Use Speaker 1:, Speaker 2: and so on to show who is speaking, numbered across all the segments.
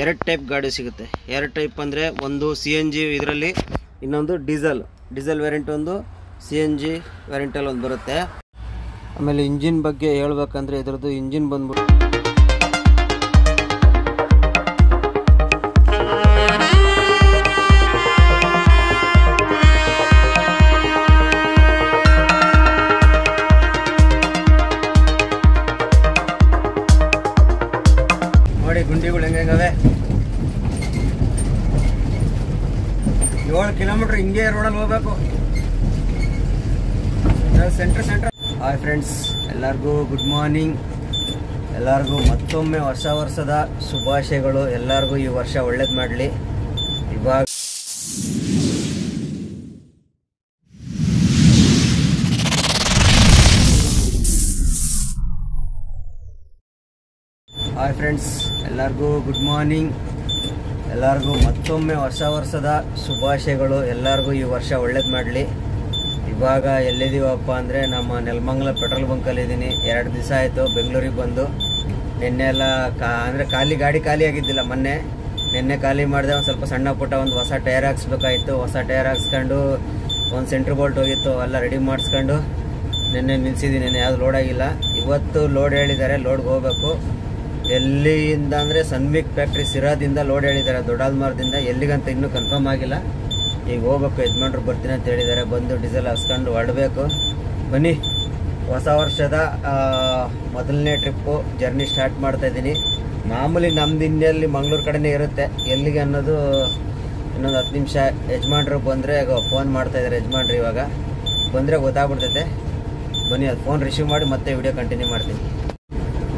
Speaker 1: ಎರಡು ಟೈಪ್ ಗಾಡಿ ಸಿಗುತ್ತೆ. ಎರಡು ಟೈಪ್ ಅಂದರೆ ಒಂದು ಸಿ ಎನ್ ಜಿ ಇದರಲ್ಲಿ ಇನ್ನೊಂದು ಡೀಸೆಲ್. ಡೀಸೆಲ್ ವೇರಿಯಂಟ್ ಒಂದು ಸಿ ಎನ್ ಜಿ ವೆರೆಂಟಲ್ಲಿ ಒಂದು ಬರುತ್ತೆ. ಆಮೇಲೆ ಇಂಜಿನ್ ಬಗ್ಗೆ ಹೇಳ್ಬೇಕಂದ್ರೆ ಇದರದ್ದು ಇಂಜಿನ್ ಬಂದ್ಬಿಟ್ಟು ಹಿಂಗೆ ರೋಡಲ್ಲಿ ಹೋಗ್ಬೇಕು. ಸೆಂಟ್ರ್ ಸೆಂಟ್ರ್ ಹಾಯ್ ಫ್ರೆಂಡ್ಸ್ ಎಲ್ಲರಿಗೂ ಗುಡ್ ಮಾರ್ನಿಂಗ್ ಎಲ್ಲರಿಗೂ ಮತ್ತೊಮ್ಮೆ ಹೊಸ ವರ್ಷದ ಶುಭಾಶಯಗಳು. ಎಲ್ಲರಿಗೂ ಈ ವರ್ಷ ಒಳ್ಳೇದು ಮಾಡಲಿ. ಇವಾಗ ಹಾಯ್ ಫ್ರೆಂಡ್ಸ್ ಎಲ್ಲರಿಗೂ ಗುಡ್ ಮಾರ್ನಿಂಗ್ ಎಲ್ಲರಿಗೂ ಮತ್ತೊಮ್ಮೆ ಹೊಸ ವರ್ಷದ ಶುಭಾಶಯಗಳು. ಎಲ್ಲರಿಗೂ ಈ ವರ್ಷ ಒಳ್ಳೇದು ಮಾಡಲಿ. ಇವಾಗ ಎಲ್ಲಿದ್ದೀವಪ್ಪ ಅಂದರೆ ನಮ್ಮ ನೆಲಮಂಗಲ ಪೆಟ್ರೋಲ್ ಬಂಕಲ್ಲಿ ಇದ್ದೀನಿ. ಎರಡು ದಿವಸ ಆಯಿತು ಬೆಂಗಳೂರಿಗೆ ಬಂದು. ನಿನ್ನೆ ಎಲ್ಲ ಕಾ ಅಂದರೆ ಖಾಲಿ ಗಾಡಿ ಖಾಲಿ ಆಗಿದ್ದಿಲ್ಲ ಮೊನ್ನೆ. ನಿನ್ನೆ ಖಾಲಿ ಮಾಡಿದೆ ಒಂದು ಸ್ವಲ್ಪ ಸಣ್ಣ ಪುಟ್ಟ ಒಂದು ಹೊಸ ಟೈರ್ ಹಾಕ್ಸ್ಬೇಕಾಯಿತು. ಹೊಸ ಟೈರ್ ಹಾಕ್ಸ್ಕೊಂಡು ಒಂದು ಸೆಂಟ್ರ್ ಬೋಲ್ಟ್ ಹೋಗಿತ್ತು. ಎಲ್ಲ ರೆಡಿ ಮಾಡಿಸ್ಕೊಂಡು ನಿನ್ನೆ ನಿಲ್ಸಿದ್ದೀನಿ. ನಿನ್ನೆ ಯಾವುದು ಲೋಡ್ ಆಗಿಲ್ಲ. ಇವತ್ತು ಲೋಡ್ ಹೇಳಿದ್ದಾರೆ. ಲೋಡ್ಗೆ ಹೋಗ್ಬೇಕು. ಎಲ್ಲಿಂದ ಅಂದರೆ ಸನ್ವಿಕ್ ಫ್ಯಾಕ್ಟ್ರಿ ಸಿರಾದಿಂದ ಲೋಡ್ ಹೇಳಿದ್ದಾರೆ. ದೊಡ್ಡಾಲ್ಮಾರ್ದಿಂದ ಎಲ್ಲಿಗಂತ ಇನ್ನೂ ಕನ್ಫರ್ಮ್ ಆಗಿಲ್ಲ. ಈಗ ಹೋಗ್ಬೇಕು, ಯಜಮಾನ್ರು ಬರ್ತೀನಿ ಅಂತ ಹೇಳಿದ್ದಾರೆ. ಬಂದು ಡೀಸೆಲ್ ಹಸ್ಕೊಂಡು ಹೊರಡಬೇಕು. ಬನ್ನಿ. ಹೊಸ ವರ್ಷದ ಮೊದಲನೇ ಟ್ರಿಪ್ಪು ಜರ್ನಿ ಸ್ಟಾರ್ಟ್ ಮಾಡ್ತಾಯಿದ್ದೀನಿ ಮಾಮೂಲಿ ನಮ್ದು ಇಂಡಿಯಲ್ಲಿ ಮಂಗ್ಳೂರು ಕಡೆನೇ ಇರುತ್ತೆ. ಎಲ್ಲಿಗೆ ಅನ್ನೋದು ಇನ್ನೊಂದು ಹತ್ತು ನಿಮಿಷ. ಯಜಮಾನ್ರು ಬಂದರೆ ಫೋನ್ ಮಾಡ್ತಾಯಿದ್ದಾರೆ ಯಜಮಾನ್ರು ಇವಾಗ. ಬಂದರೆ ಗೊತ್ತಾಗ್ಬಿಡ್ತೈತೆ. ಬನ್ನಿ, ಅದು ಫೋನ್ ರಿಸೀವ್ ಮಾಡಿ ಮತ್ತೆ ವಿಡಿಯೋ ಕಂಟಿನ್ಯೂ ಮಾಡ್ತೀನಿ.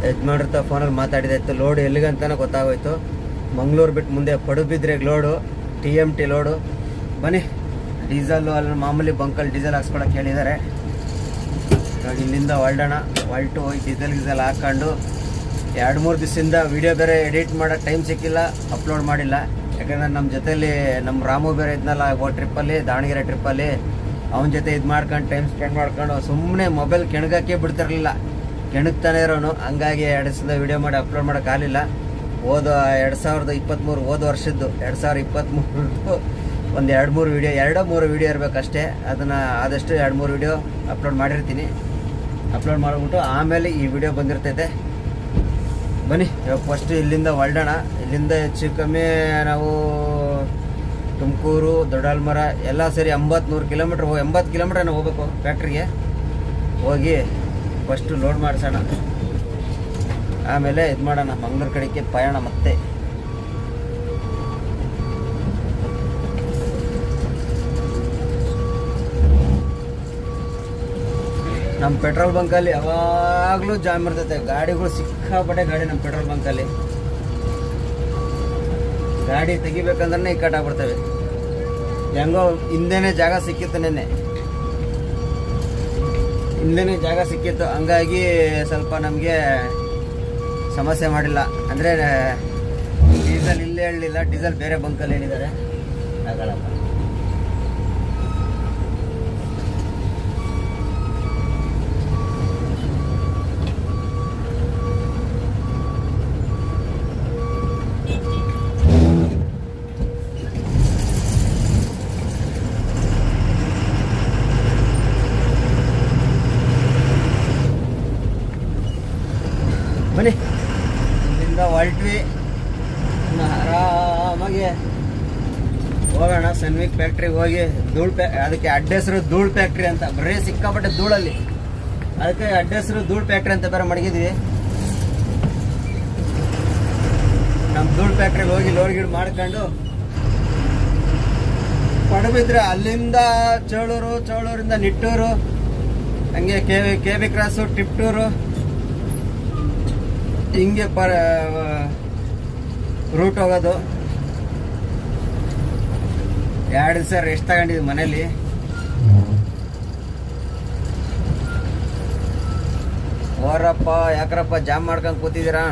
Speaker 1: ಯಜಮಾನ್ರ ಹತ್ರ ಫೋನಲ್ಲಿ ಮಾತಾಡಿದಾಯ್ತು ಲೋಡ್ ಎಲ್ಲಿಗಂತಾನೆ ಗೊತ್ತಾಗೋಯ್ತು. ಮಂಗ್ಳೂರು ಬಿಟ್ಟು ಮುಂದೆ ಪಡುಬಿದ್ರೆಗೆ load T M T load. ಬನ್ನಿ, ಡೀಸಲ್ಲು ಅಲ್ಲಿ ಮಾಮೂಲಿ ಬಂಕಲ್ಲಿ ಡೀಸೆಲ್ ಹಾಕ್ಸ್ಕೊಳಕ್ಕೆ ಹೇಳಿದ್ದಾರೆ. ಇವಾಗ ಇಲ್ಲಿಂದ ಹೊರಡೋಣ. ಹೊಲ್ಟು ಹೋಗಿ ಡೀಸೆಲ್ ಗೀಸೆಲ್ ಹಾಕ್ಕೊಂಡು ಎರಡು ಮೂರು ದಿವಸದಿಂದ ವೀಡಿಯೋ ಬೇರೆ ಎಡಿಟ್ ಮಾಡೋಕ್ಕೆ ಟೈಮ್ ಸಿಕ್ಕಿಲ್ಲ, ಅಪ್ಲೋಡ್ ಮಾಡಿಲ್ಲ. ಯಾಕಂದರೆ ನಮ್ಮ ಜೊತೆಯಲ್ಲಿ ನಮ್ಮ ರಾಮು ಬೇರೆ ಇದ್ನಲ್ಲ ಓ ಟ್ರಿಪ್ಪಲ್ಲಿ, ದಾವಣಗೆರೆ ಟ್ರಿಪ್ಪಲ್ಲಿ. ಅವನ ಜೊತೆ ಇದು ಮಾಡ್ಕೊಂಡು, ಟೈಮ್ ಸ್ಪೆಂಡ್ ಮಾಡ್ಕೊಂಡು ಸುಮ್ಮನೆ ಮೊಬೈಲ್ ಕೆಣಗಕ್ಕೆ ಬಿಡ್ತಿರ್ಲಿಲ್ಲ. ಕೆಣಗ್ತಾನೆ ಇರೋನು. ಹಂಗಾಗಿ ಎರಡು ಸಾವಿರದ ವಿಡಿಯೋ ಮಾಡಿ ಅಪ್ಲೋಡ್ ಮಾಡೋಕ್ಕಾಗಲಿಲ್ಲ ಓದು ಎರಡು ಸಾವಿರದ ಇಪ್ಪತ್ತ್ಮೂರು ಹೋದ ವರ್ಷದ್ದು ಎರಡು ಸಾವಿರದ ಇಪ್ಪತ್ತ್ಮೂರು ಒಂದು ಎರಡು ಮೂರು ವಿಡಿಯೋ ಎರಡೋ ಮೂರು ವಿಡಿಯೋ ಇರಬೇಕಷ್ಟೇ. ಅದನ್ನು ಆದಷ್ಟು ಎರಡು ಮೂರು ವಿಡಿಯೋ ಅಪ್ಲೋಡ್ ಮಾಡಿರ್ತೀನಿ. ಅಪ್ಲೋಡ್ ಮಾಡಿಬಿಟ್ಟು ಆಮೇಲೆ ಈ ವಿಡಿಯೋ ಬಂದಿರ್ತೈತೆ. ಬನ್ನಿ, ಇವಾಗ ಫಸ್ಟ್ ಇಲ್ಲಿಂದ ಹೊರಡೋಣ. ಇಲ್ಲಿಂದ ಹೆಚ್ಚು ಕಮ್ಮಿ ನಾವು ತುಮಕೂರು, ದೊಡ್ಡಲ್ಮರ, ಎಲ್ಲ ಸೇರಿ ಎಂಬತ್ತ್ನೂರು ಕಿಲೋಮೀಟ್ರ್ ಎಂಬತ್ತು ಕಿಲೋಮೀಟ್ರ್ ಹೋಗ್ಬೇಕು ಫ್ಯಾಕ್ಟ್ರಿಗೆ ಹೋಗಿ ಫಸ್ಟು ಲೋಡ್ ಮಾಡಿಸೋಣ. ಆಮೇಲೆ ಇದು ಮಾಡೋಣ, ಮಂಗ್ಳೂರು ಕಡೆಗೆ ಪಯಣ ಮತ್ತೆ. ನಮ್ಮ ಪೆಟ್ರೋಲ್ ಬಂಕಲ್ಲಿ ಯಾವಾಗಲೂ ಜಾಮ್ ಇರ್ತೈತೆ. ಗಾಡಿಗಳು ಸಿಕ್ಕಾಪಟ್ಟೆ ಗಾಡಿ ನಮ್ಮ ಪೆಟ್ರೋಲ್ ಬಂಕಲ್ಲಿ ಗಾಡಿ ತೆಗಿಬೇಕಂದ್ರೆ ಇಕ್ಕಟ್ಟಾಗ್ಬಿಡ್ತವೆ ಹೆಂಗೋ ಹಿಂದೆನೇ ಜಾಗ ಸಿಕ್ಕಿತ್ತು ನೆನ್ನೆ. ಹಿಂದೆನೇ ಜಾಗ ಸಿಕ್ಕಿತ್ತು. ಹಂಗಾಗಿ ಸ್ವಲ್ಪ ನಮಗೆ ಸಮಸ್ಯೆ ಮಾಡಿಲ್ಲ. ಅಂದರೆ, ಡೀಸೆಲ್ ಇಲ್ಲೇ ಹೇಳಲಿಲ್ಲ ಡೀಸೆಲ್ ಬೇರೆ ಬಂಕಲ್ಲಿ ಏನಿದ್ದಾರೆ. ಆಗಲ್ಲಪ್ಪ ಫ್ಯಾಕ್ಟ್ರಿಗೆ ಹೋಗಿ ಧೂಳ್ ಅದಕ್ಕೆ ಅಡ್ಡ ಹೆಸರು ಧೂಳ್ ಫ್ಯಾಕ್ಟ್ರಿ ಅಂತ. ಬರೀ ಸಿಕ್ಕಾಪಟ್ಟೆ ಧೂಳಲ್ಲಿ. ಅದಕ್ಕೆ ಅಡ್ಡ ಹೆಸರು ಧೂಳ್ ಫ್ಯಾಕ್ಟ್ರಿ ಅಂತ ಬೇರೆ ಮಡಗಿದ್ವಿ. ನಮ್ಮ ಧೂಳ್ ಫ್ಯಾಕ್ಟ್ರಿಗೆ ಹೋಗಿ ಲೋಡ್ ಗಿಡ್ ಮಾಡ್ಕೊಂಡು ಪಡುಬಿದ್ರೆ ಅಲ್ಲಿಂದ ಚೋಳೂರು ಚೋಳೂರಿಂದ ನಿಟ್ಟೂರು, ಹಂಗೆ K K V cross, Tiptur, ಹಿಂಗೆ ಪರ ರೂಟ್ ಹೋಗೋದು. ಎರಡು ದಿವಸ ರೆಸ್ಟ್ ತಗೊಂಡಿದ್ವಿ ಮನೇಲಿ. ಓರಪ್ಪ ಯಾಕ್ರಪ್ಪ ಜಾಮ್ ಮಾಡ್ಕೊಂಡು ಕೂತಿದ್ದೀರಾ?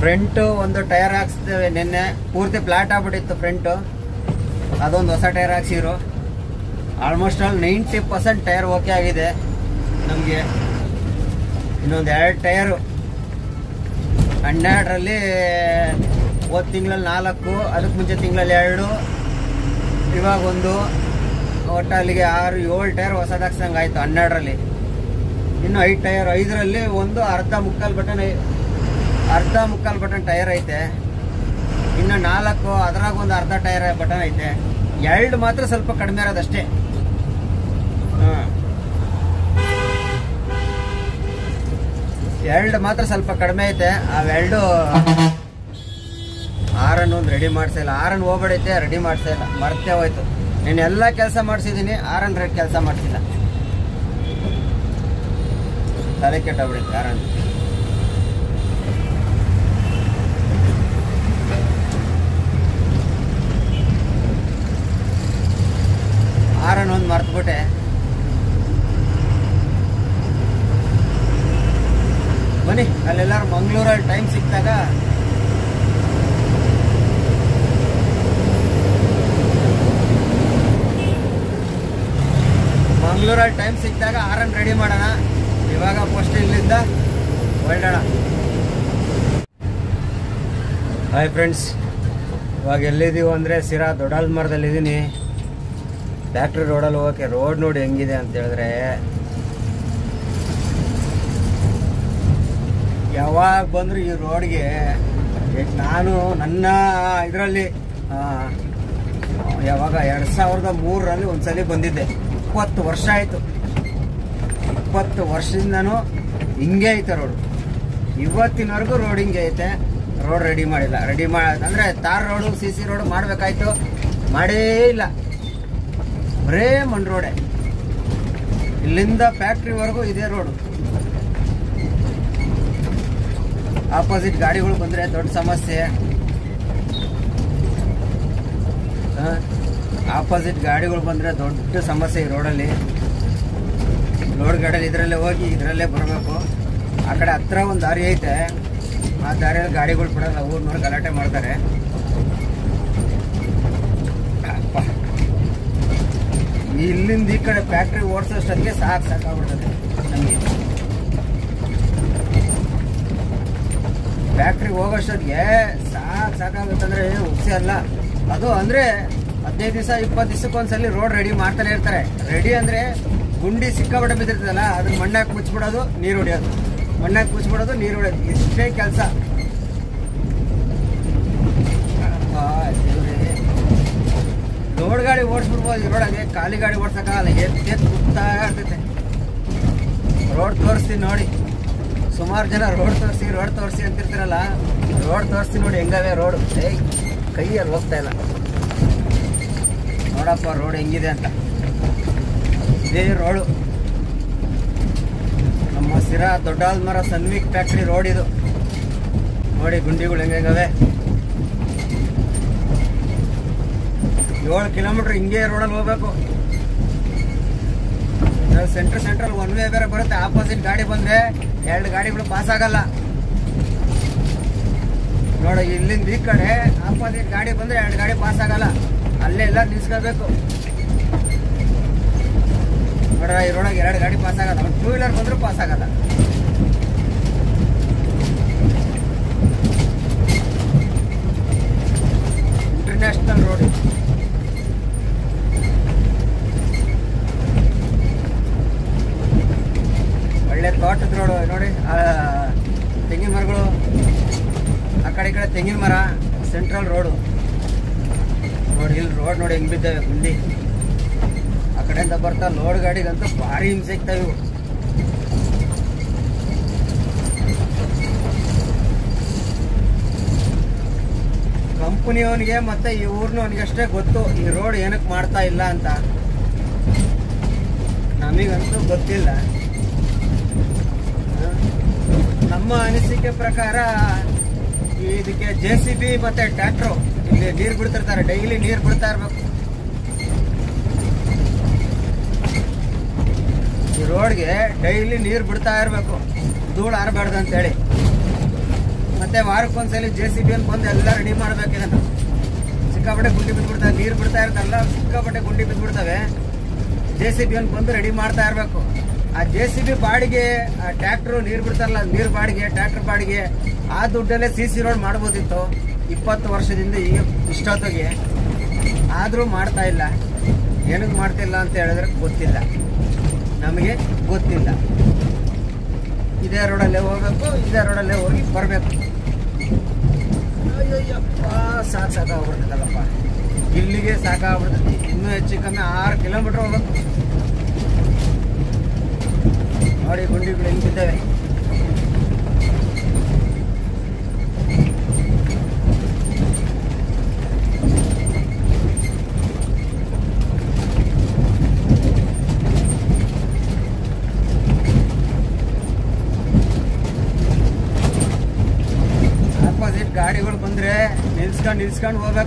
Speaker 1: ಫ್ರಂಟು ಒಂದು ಟೈರ್ ಹಾಕ್ಸ್ತೇವೆ ನಿನ್ನೆ. ಪೂರ್ತಿ ಫ್ಲಾಟ್ ಆಗ್ಬಿಟ್ಟಿತ್ತು ಫ್ರಂಟು ಅದೊಂದು ಹೊಸ tyre ಹಾಕ್ಸಿರು almost all ninety percent tyre okay ಆಗಿದೆ ನಮಗೆ. ಇನ್ನೊಂದು ಎರಡು ಟೈರು ಹನ್ನೆರಡರಲ್ಲಿ ಹೋದ ತಿಂಗಳಲ್ಲಿ ನಾಲ್ಕು ಅದಕ್ಕೆ ಮುಂಚೆ ತಿಂಗಳಲ್ಲಿ ಎರಡು, ಇವಾಗ ಒಂದು ಒಟ್ಟು ಅಲ್ಲಿಗೆ ಆರು, ಏಳು ಟೈರ್ ಹೊಸದಾಗ್ಸಂಗೆ ಆಯಿತು ಹನ್ನೆರಡರಲ್ಲಿ. ಇನ್ನು ಐದು ಟೈರ್, ಐದರಲ್ಲಿ ಒಂದು ಅರ್ಧ ಮುಕ್ಕಾಲು ಬಟನ್ ಅರ್ಧ ಮುಕ್ಕಾಲು ಬಟನ್ ಟೈರ್ ಐತೆ. ಇನ್ನು ನಾಲ್ಕು, ಅದ್ರಾಗ ಒಂದು ಅರ್ಧ ಟೈರ್ ಬಟನ್ ಐತೆ. ಎರಡು ಮಾತ್ರ ಸ್ವಲ್ಪ ಕಡಿಮೆ ಇರೋದಷ್ಟೇ. ಹಾಂ. ಎರಡು ಮಾತ್ರ ಸ್ವಲ್ಪ ಕಡಿಮೆ ಐತೆ. ಅವೆರಡು ಆರನ್ ಒಂದು ರೆಡಿ ಮಾಡ್ತಾ ಇಲ್ಲ. ಆರನ್ ಹೋಗ್ಬಿಡೈತೆ ರೆಡಿ ಮಾಡ್ತಾ ಇಲ್ಲ. ಮರ್ತೇ ಹೋಯ್ತು. ನೀನು ಎಲ್ಲ ಕೆಲಸ ಮಾಡಿಸಿದ್ದೀನಿ ಆರನ್ ರೆಡ್ ಕೆಲಸ ಮಾಡ್ತಿಲ್ಲ ತಲೆ ಕೆಟ್ಟೋಗ್ಬಿಡುತ್ತೆ ಆರನ್. ಆರನ್ ಒಂದು ಮರ್ತ್ಬಿಟ್ಟೆ. ಬನ್ನಿ, ಅಲ್ಲೆಲ್ಲರೂ ಮಂಗಳೂರಲ್ಲಿ ಟೈಮ್ ಸಿಕ್ಕಿದಾಗ ಟೈಮ್ ಸಿಕ್ಕಿದಾಗ ಆರನ್ ರೆಡಿ ಮಾಡೋಣ. ಇವಾಗ ಫಸ್ಟ್ ಇಲ್ಲಿಂದ ಹೊರಡೋಣ. ಹಾಯ್ ಫ್ರೆಂಡ್ಸ್ ಇವಾಗ ಎಲ್ಲಿದ್ದೀವಿ ಅಂದರೆ ಸಿರಾ ದೊಡ್ಡಲ್ ಮರದಲ್ಲಿದ್ದೀನಿ ಫ್ಯಾಕ್ಟ್ರಿ ರೋಡಲ್ಲಿ ಹೋಗೋಕೆ ರೋಡ್ ನೋಡಿ ಹೆಂಗಿದೆ ಅಂತ ಹೇಳಿದ್ರೆ, ಯಾವಾಗ ಬಂದರೂ ಈ ರೋಡ್ಗೆ ನಾನು ನನ್ನ ಇದರಲ್ಲಿ ಯಾವಾಗ ಎರಡು ಸಾವಿರದ ಮೂರರಲ್ಲಿ ಒಂದ್ಸಲಿ ಬಂದಿದ್ದೆ. ಇಪ್ಪತ್ತು ವರ್ಷ ಆಯಿತು. ಇಪ್ಪತ್ತು ವರ್ಷದಿಂದನೂ ಹಿಂಗೆ ಐತೆ ರೋಡು ಇವತ್ತಿನವರೆಗೂ ರೋಡ್ ಹಿಂಗೆ ಐತೆ. ರೋಡ್ ರೆಡಿ ಮಾಡಿಲ್ಲ. ರೆಡಿ ಮಾಡ, ಅಂದರೆ tar road C C road ಮಾಡಬೇಕಾಯ್ತು. ಮಾಡೇ ಇಲ್ಲ. ಬರೇ ಮಣ್ಣು ರೋಡೆ ಇಲ್ಲಿಂದ ಫ್ಯಾಕ್ಟ್ರಿವರೆಗೂ ಇದೇ ರೋಡು ಆಪೋಸಿಟ್ ಗಾಡಿಗಳು ಬಂದರೆ ದೊಡ್ಡ ಸಮಸ್ಯೆ. ಆಪೋಸಿಟ್ ಗಾಡಿಗಳು ಬಂದರೆ ದೊಡ್ಡ ಸಮಸ್ಯೆ ಈ ರೋಡಲ್ಲಿ ರೋಡ್ ಗಾಡಲ್ಲಿ ಇದರಲ್ಲೇ ಹೋಗಿ ಇದರಲ್ಲೇ ಬರಬೇಕು. ಆ ಕಡೆ ಹತ್ರ ಒಂದು ದಾರಿ ಐತೆ. ಆ ದಾರಿಯಲ್ಲಿ ಗಾಡಿಗಳು ಬಿಡಲ್ಲ ಊರಿನವ್ರು ಗಲಾಟೆ ಮಾಡ್ತಾರೆ. ಇಲ್ಲಿಂದ ಈ ಕಡೆ ಫ್ಯಾಕ್ಟ್ರಿ ಓಡಿಸೋಷ್ಟೊತ್ತಿಗೆ ಸಾಕು ಸಾಕಾಗ್ಬಿಡ್ತದೆ ನಮಗೆ. ಫ್ಯಾಕ್ಟ್ರಿಗೆ ಹೋಗೋಷ್ಟೊತ್ತಿಗೆ ಸಾಕು ಸಾಕಾಗುತ್ತಂದ್ರೆ ಹುಸಿ ಅಲ್ಲ. ಅದು ಅಂದರೆ ಹದಿನೈದು ದಿವಸ, ಇಪ್ಪತ್ತು ದಿವಸಕ್ಕೊಂದ್ಸಲಿ ರೋಡ್ ರೆಡಿ ಮಾಡ್ತಾನೆ ಇರ್ತಾರೆ. ರೆಡಿ ಅಂದರೆ ಗುಂಡಿ ಸಿಕ್ಕಾಪಟ್ಟೆ ಬಿದ್ದಿರ್ತದಲ್ಲ ಅದನ್ನ ಮಣ್ಣಾಕಿ ಮುಚ್ಚಿಬಿಡೋದು ನೀರು ಹೊಡಿಯೋದು. ಮಣ್ಣಾಕಿ ಮುಚ್ಚಿಬಿಡೋದು ನೀರು ಹೊಡಿಯೋದು. ಇಷ್ಟೇ ಕೆಲಸ. ರೋಡ್ ಗಾಡಿ ಓಡಿಸ್ಬಿಡ್ಬೋದು ಈ ಖಾಲಿ ಗಾಡಿ ಓಡ್ಸಕ್ಕಾಗಲ್ಲ, ಎತ್ತು ಎತ್ತು ಕುತ್ತಾ ಇರ್ತೈತೆ. ರೋಡ್ ತೋರಿಸ್ತೀನಿ ನೋಡಿ. ಸುಮಾರು ಜನ ರೋಡ್ ತೋರಿಸಿ ರೋಡ್ ತೋರಿಸಿ ಅಂತಿರ್ತಾರಲ್ಲ ರೋಡ್ ತೋರಿಸ್ತೀನಿ ನೋಡಿ ಹೆಂಗವೆ ರೋಡ್ ಏಯ್, ಕೈಯಲ್ಲಿ ಹೋಗ್ತಾ ಇಲ್ಲ. ನೋಡಪ್ಪ ರೋಡ್ ಹೆಂಗಿದೆ ಅಂತ. ಇದೇ ರೋಡು. ನಮ್ಮ Sira Doddalmara Sandvik factory road ಇದು. ನೋಡಿ ಗುಂಡಿಗಳು ಹೆಂಗವೆ ಏಳು ಕಿಲೋಮೀಟ್ರ್ ಹಿಂಗೆ ರೋಡಲ್ಲಿ ಹೋಗ್ಬೇಕು. ಸೆಂಟ್ರ್ ಸೆಂಟ್ರಲ್ ಒನ್ ವೇ ಬೇರೆ ಬರುತ್ತೆ ಆಪೋಸಿಟ್ ಗಾಡಿ ಬಂದ್ರೆ ಎರಡು ಗಾಡಿಗಳು ಪಾಸ್ ಆಗಲ್ಲ. ನೋಡ, ಇಲ್ಲಿಂದ ಈ ಕಡೆ ಆಪೋಸಿಟ್ ಗಾಡಿ ಬಂದ್ರೆ ಎರಡು ಗಾಡಿ ಪಾಸ್ ಆಗಲ್ಲ. ಅಲ್ಲೇ ಎಲ್ಲ ನಿಲ್ಸ್ಕೋಬೇಕು ನೋಡ್ರ ಈ ರೋಡಾಗ ಎರಡು ಗಾಡಿ ಪಾಸ್ ಆಗಲ್ಲ. ಟೂ ವೀಲರ್ ಬಂದರೂ ಪಾಸ್ ಆಗಲ್ಲ. ಇಂಟರ್ನ್ಯಾಷನಲ್ ರೋಡ್ ಒಳ್ಳೆ ತೋಟದ ರೋಡು ನೋಡಿ. ತೆಂಗಿನ ಮರಗಳು. ಆ ಕಡೆ ಕಡೆ ತೆಂಗಿನ ಮರ ಸೆಂಟ್ರಲ್ ರೋಡು ನೋಡಿ, ಇಲ್ಲಿ ರೋಡ್ ನೋಡಿ ಹೆಂಗ್ ಬಿದ್ದಾವೆ ಗುಂಡಿ. ಆ ಕಡೆಯಿಂದ ಬರ್ತಾ ಲೋಡ್ ಗಾಡಿಗಂತೂ ಭಾರಿ ಹಿಂಸೆ ಸಿಗ್ತಾವೆ ಇವು. ಕಂಪನಿಯವನಿಗೆ ಮತ್ತೆ ಈ ಊರ್ನವನಿಗೆ ಅಷ್ಟೇ ಗೊತ್ತು, ಈ ರೋಡ್ ಏನಕ್ಕೆ ಮಾಡ್ತಾ ಇಲ್ಲ ಅಂತ. ನಮಗಂತೂ ಗೊತ್ತಿಲ್ಲ. ನಮ್ಮ ಅನಿಸಿಕೆ ಪ್ರಕಾರ ಇದಕ್ಕೆ ಜೆ ಸಿ ಬಿ ಮತ್ತೆ ಟ್ರ್ಯಾಕ್ಟ್ರು ಇಲ್ಲಿ ನೀರು ಬಿಡ್ತಿರ್ತಾರೆ ಡೈಲಿ ನೀರು ಬಿಡ್ತಾ ಇರ್ಬೇಕು. ಈ ರೋಡ್ಗೆ ಡೈಲಿ ನೀರು ಬಿಡ್ತಾ ಇರಬೇಕು. ಧೂಳು ಆರಬಾರ್ದು ಅಂತೇಳಿ. ಮತ್ತೆ ವಾರಕ್ಕೊಂದ್ಸಲಿ ಜೆ ಸಿ ಬಿ ಅಂತ ಬಂದು ಎಲ್ಲ ರೆಡಿ ಮಾಡ್ಬೇಕಿದೆ ಸಿಕ್ಕಾಪಟ್ಟೆ ಗುಂಡಿ ಬಿದ್ಬಿಡ್ತವೆ ನೀರು ಬಿಡ್ತಾ ಇರ್ತಾರಲ್ಲ, ಸಿಕ್ಕಾಪಟ್ಟೆ ಗುಂಡಿ ಬಿದ್ಬಿಡ್ತವೆ ಜೆ ಸಿ ಬಿ ಅಂತ ಬಂದು ರೆಡಿ ಮಾಡ್ತಾ ಇರಬೇಕು. ಆ ಜೆ ಸಿ ಬಿ ಬಾಡಿಗೆ, ಆ ಟ್ರ್ಯಾಕ್ಟ್ರು ನೀರು ಬಿಡ್ತಾರಲ್ಲ, ನೀರು ಬಾಡಿಗೆ ಟ್ರ್ಯಾಕ್ಟರ್ ಬಾಡಿಗೆ. ಆ ದುಡ್ಡಲ್ಲೇ ಸಿ ಸಿ ರೋಡ್ ಮಾಡ್ಬೋದಿತ್ತು. ಇಪ್ಪತ್ತು ವರ್ಷದಿಂದ ಈಗ ಇಷ್ಟೊತ್ತಿಗೆ ಆದರೂ ಮಾಡ್ತಾ ಇಲ್ಲ. ಏನಕ್ಕೆ ಮಾಡ್ತಿಲ್ಲ ಅಂತ ಹೇಳಿದ್ರೆ ಗೊತ್ತಿಲ್ಲ. ನಮಗೆ ಗೊತ್ತಿಲ್ಲ. ಇದೇ ರೋಡಲ್ಲೇ ಹೋಗಬೇಕು, ಇದೇ ರೋಡಲ್ಲೇ ಹೋಗಿ ಬರಬೇಕು. ಅಯ್ಯಯ್ಯಪ್ಪ, ಸಾಕು ಸಾಕಾಗ್ಬಿಡ್ತದಲ್ಲಪ್ಪ ಇಲ್ಲಿಗೆ ಸಾಕಾಗ್ಬಿಡ್ತೈತಿ ಇನ್ನೂ ಹೆಚ್ಚು ಕಮ್ಮಿ ಆರು ಕಿಲೋಮೀಟ್ರ್ ಹೋಗಬೇಕು. ನೋಡಿ ಗುಂಡಿಗಳು ಹೆಂಗ್ ڈسکاؤنٹ ہوا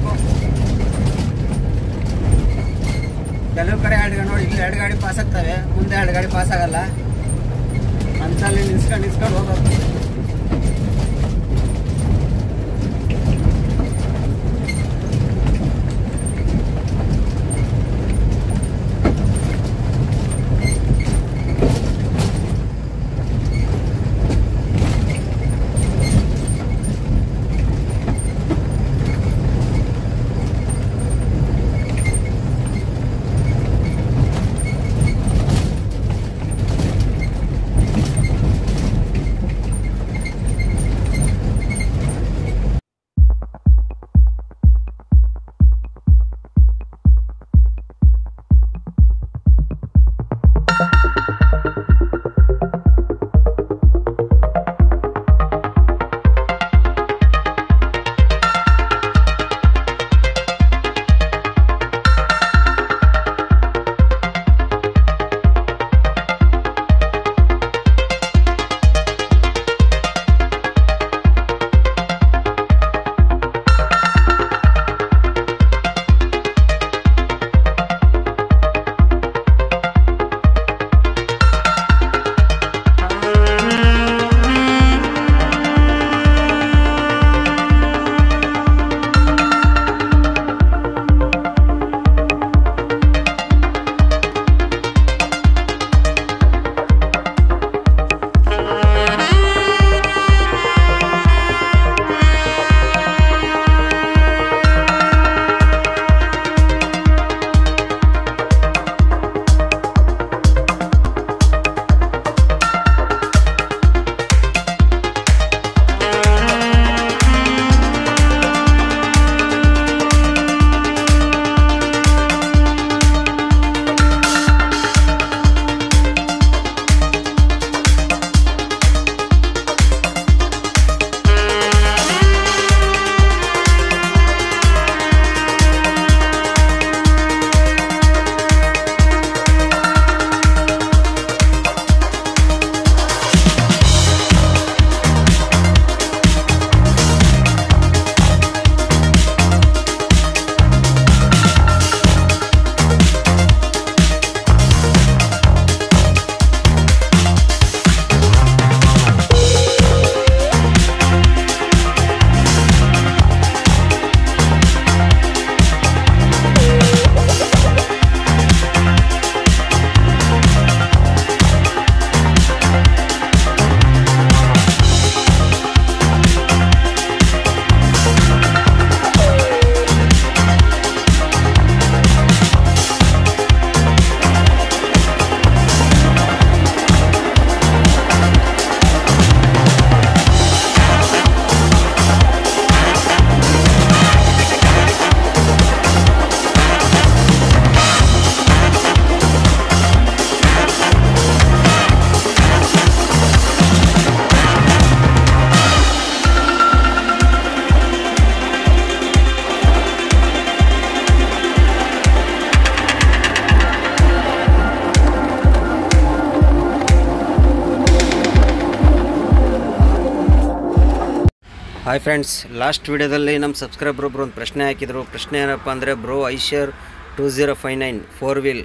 Speaker 1: ಹಾಯ್ ಫ್ರೆಂಡ್ಸ್ ಲಾಸ್ಟ್ ವಿಡಿಯೋದಲ್ಲಿ ನಮ್ಮ ಸಬ್ಸ್ಕ್ರೈಬರ್ ಒಬ್ಬರು ಒಂದು ಪ್ರಶ್ನೆ ಹಾಕಿದರು. ಪ್ರಶ್ನೆ ಏನಪ್ಪ ಅಂದರೆ, bro Eicher two zero five nine four wheel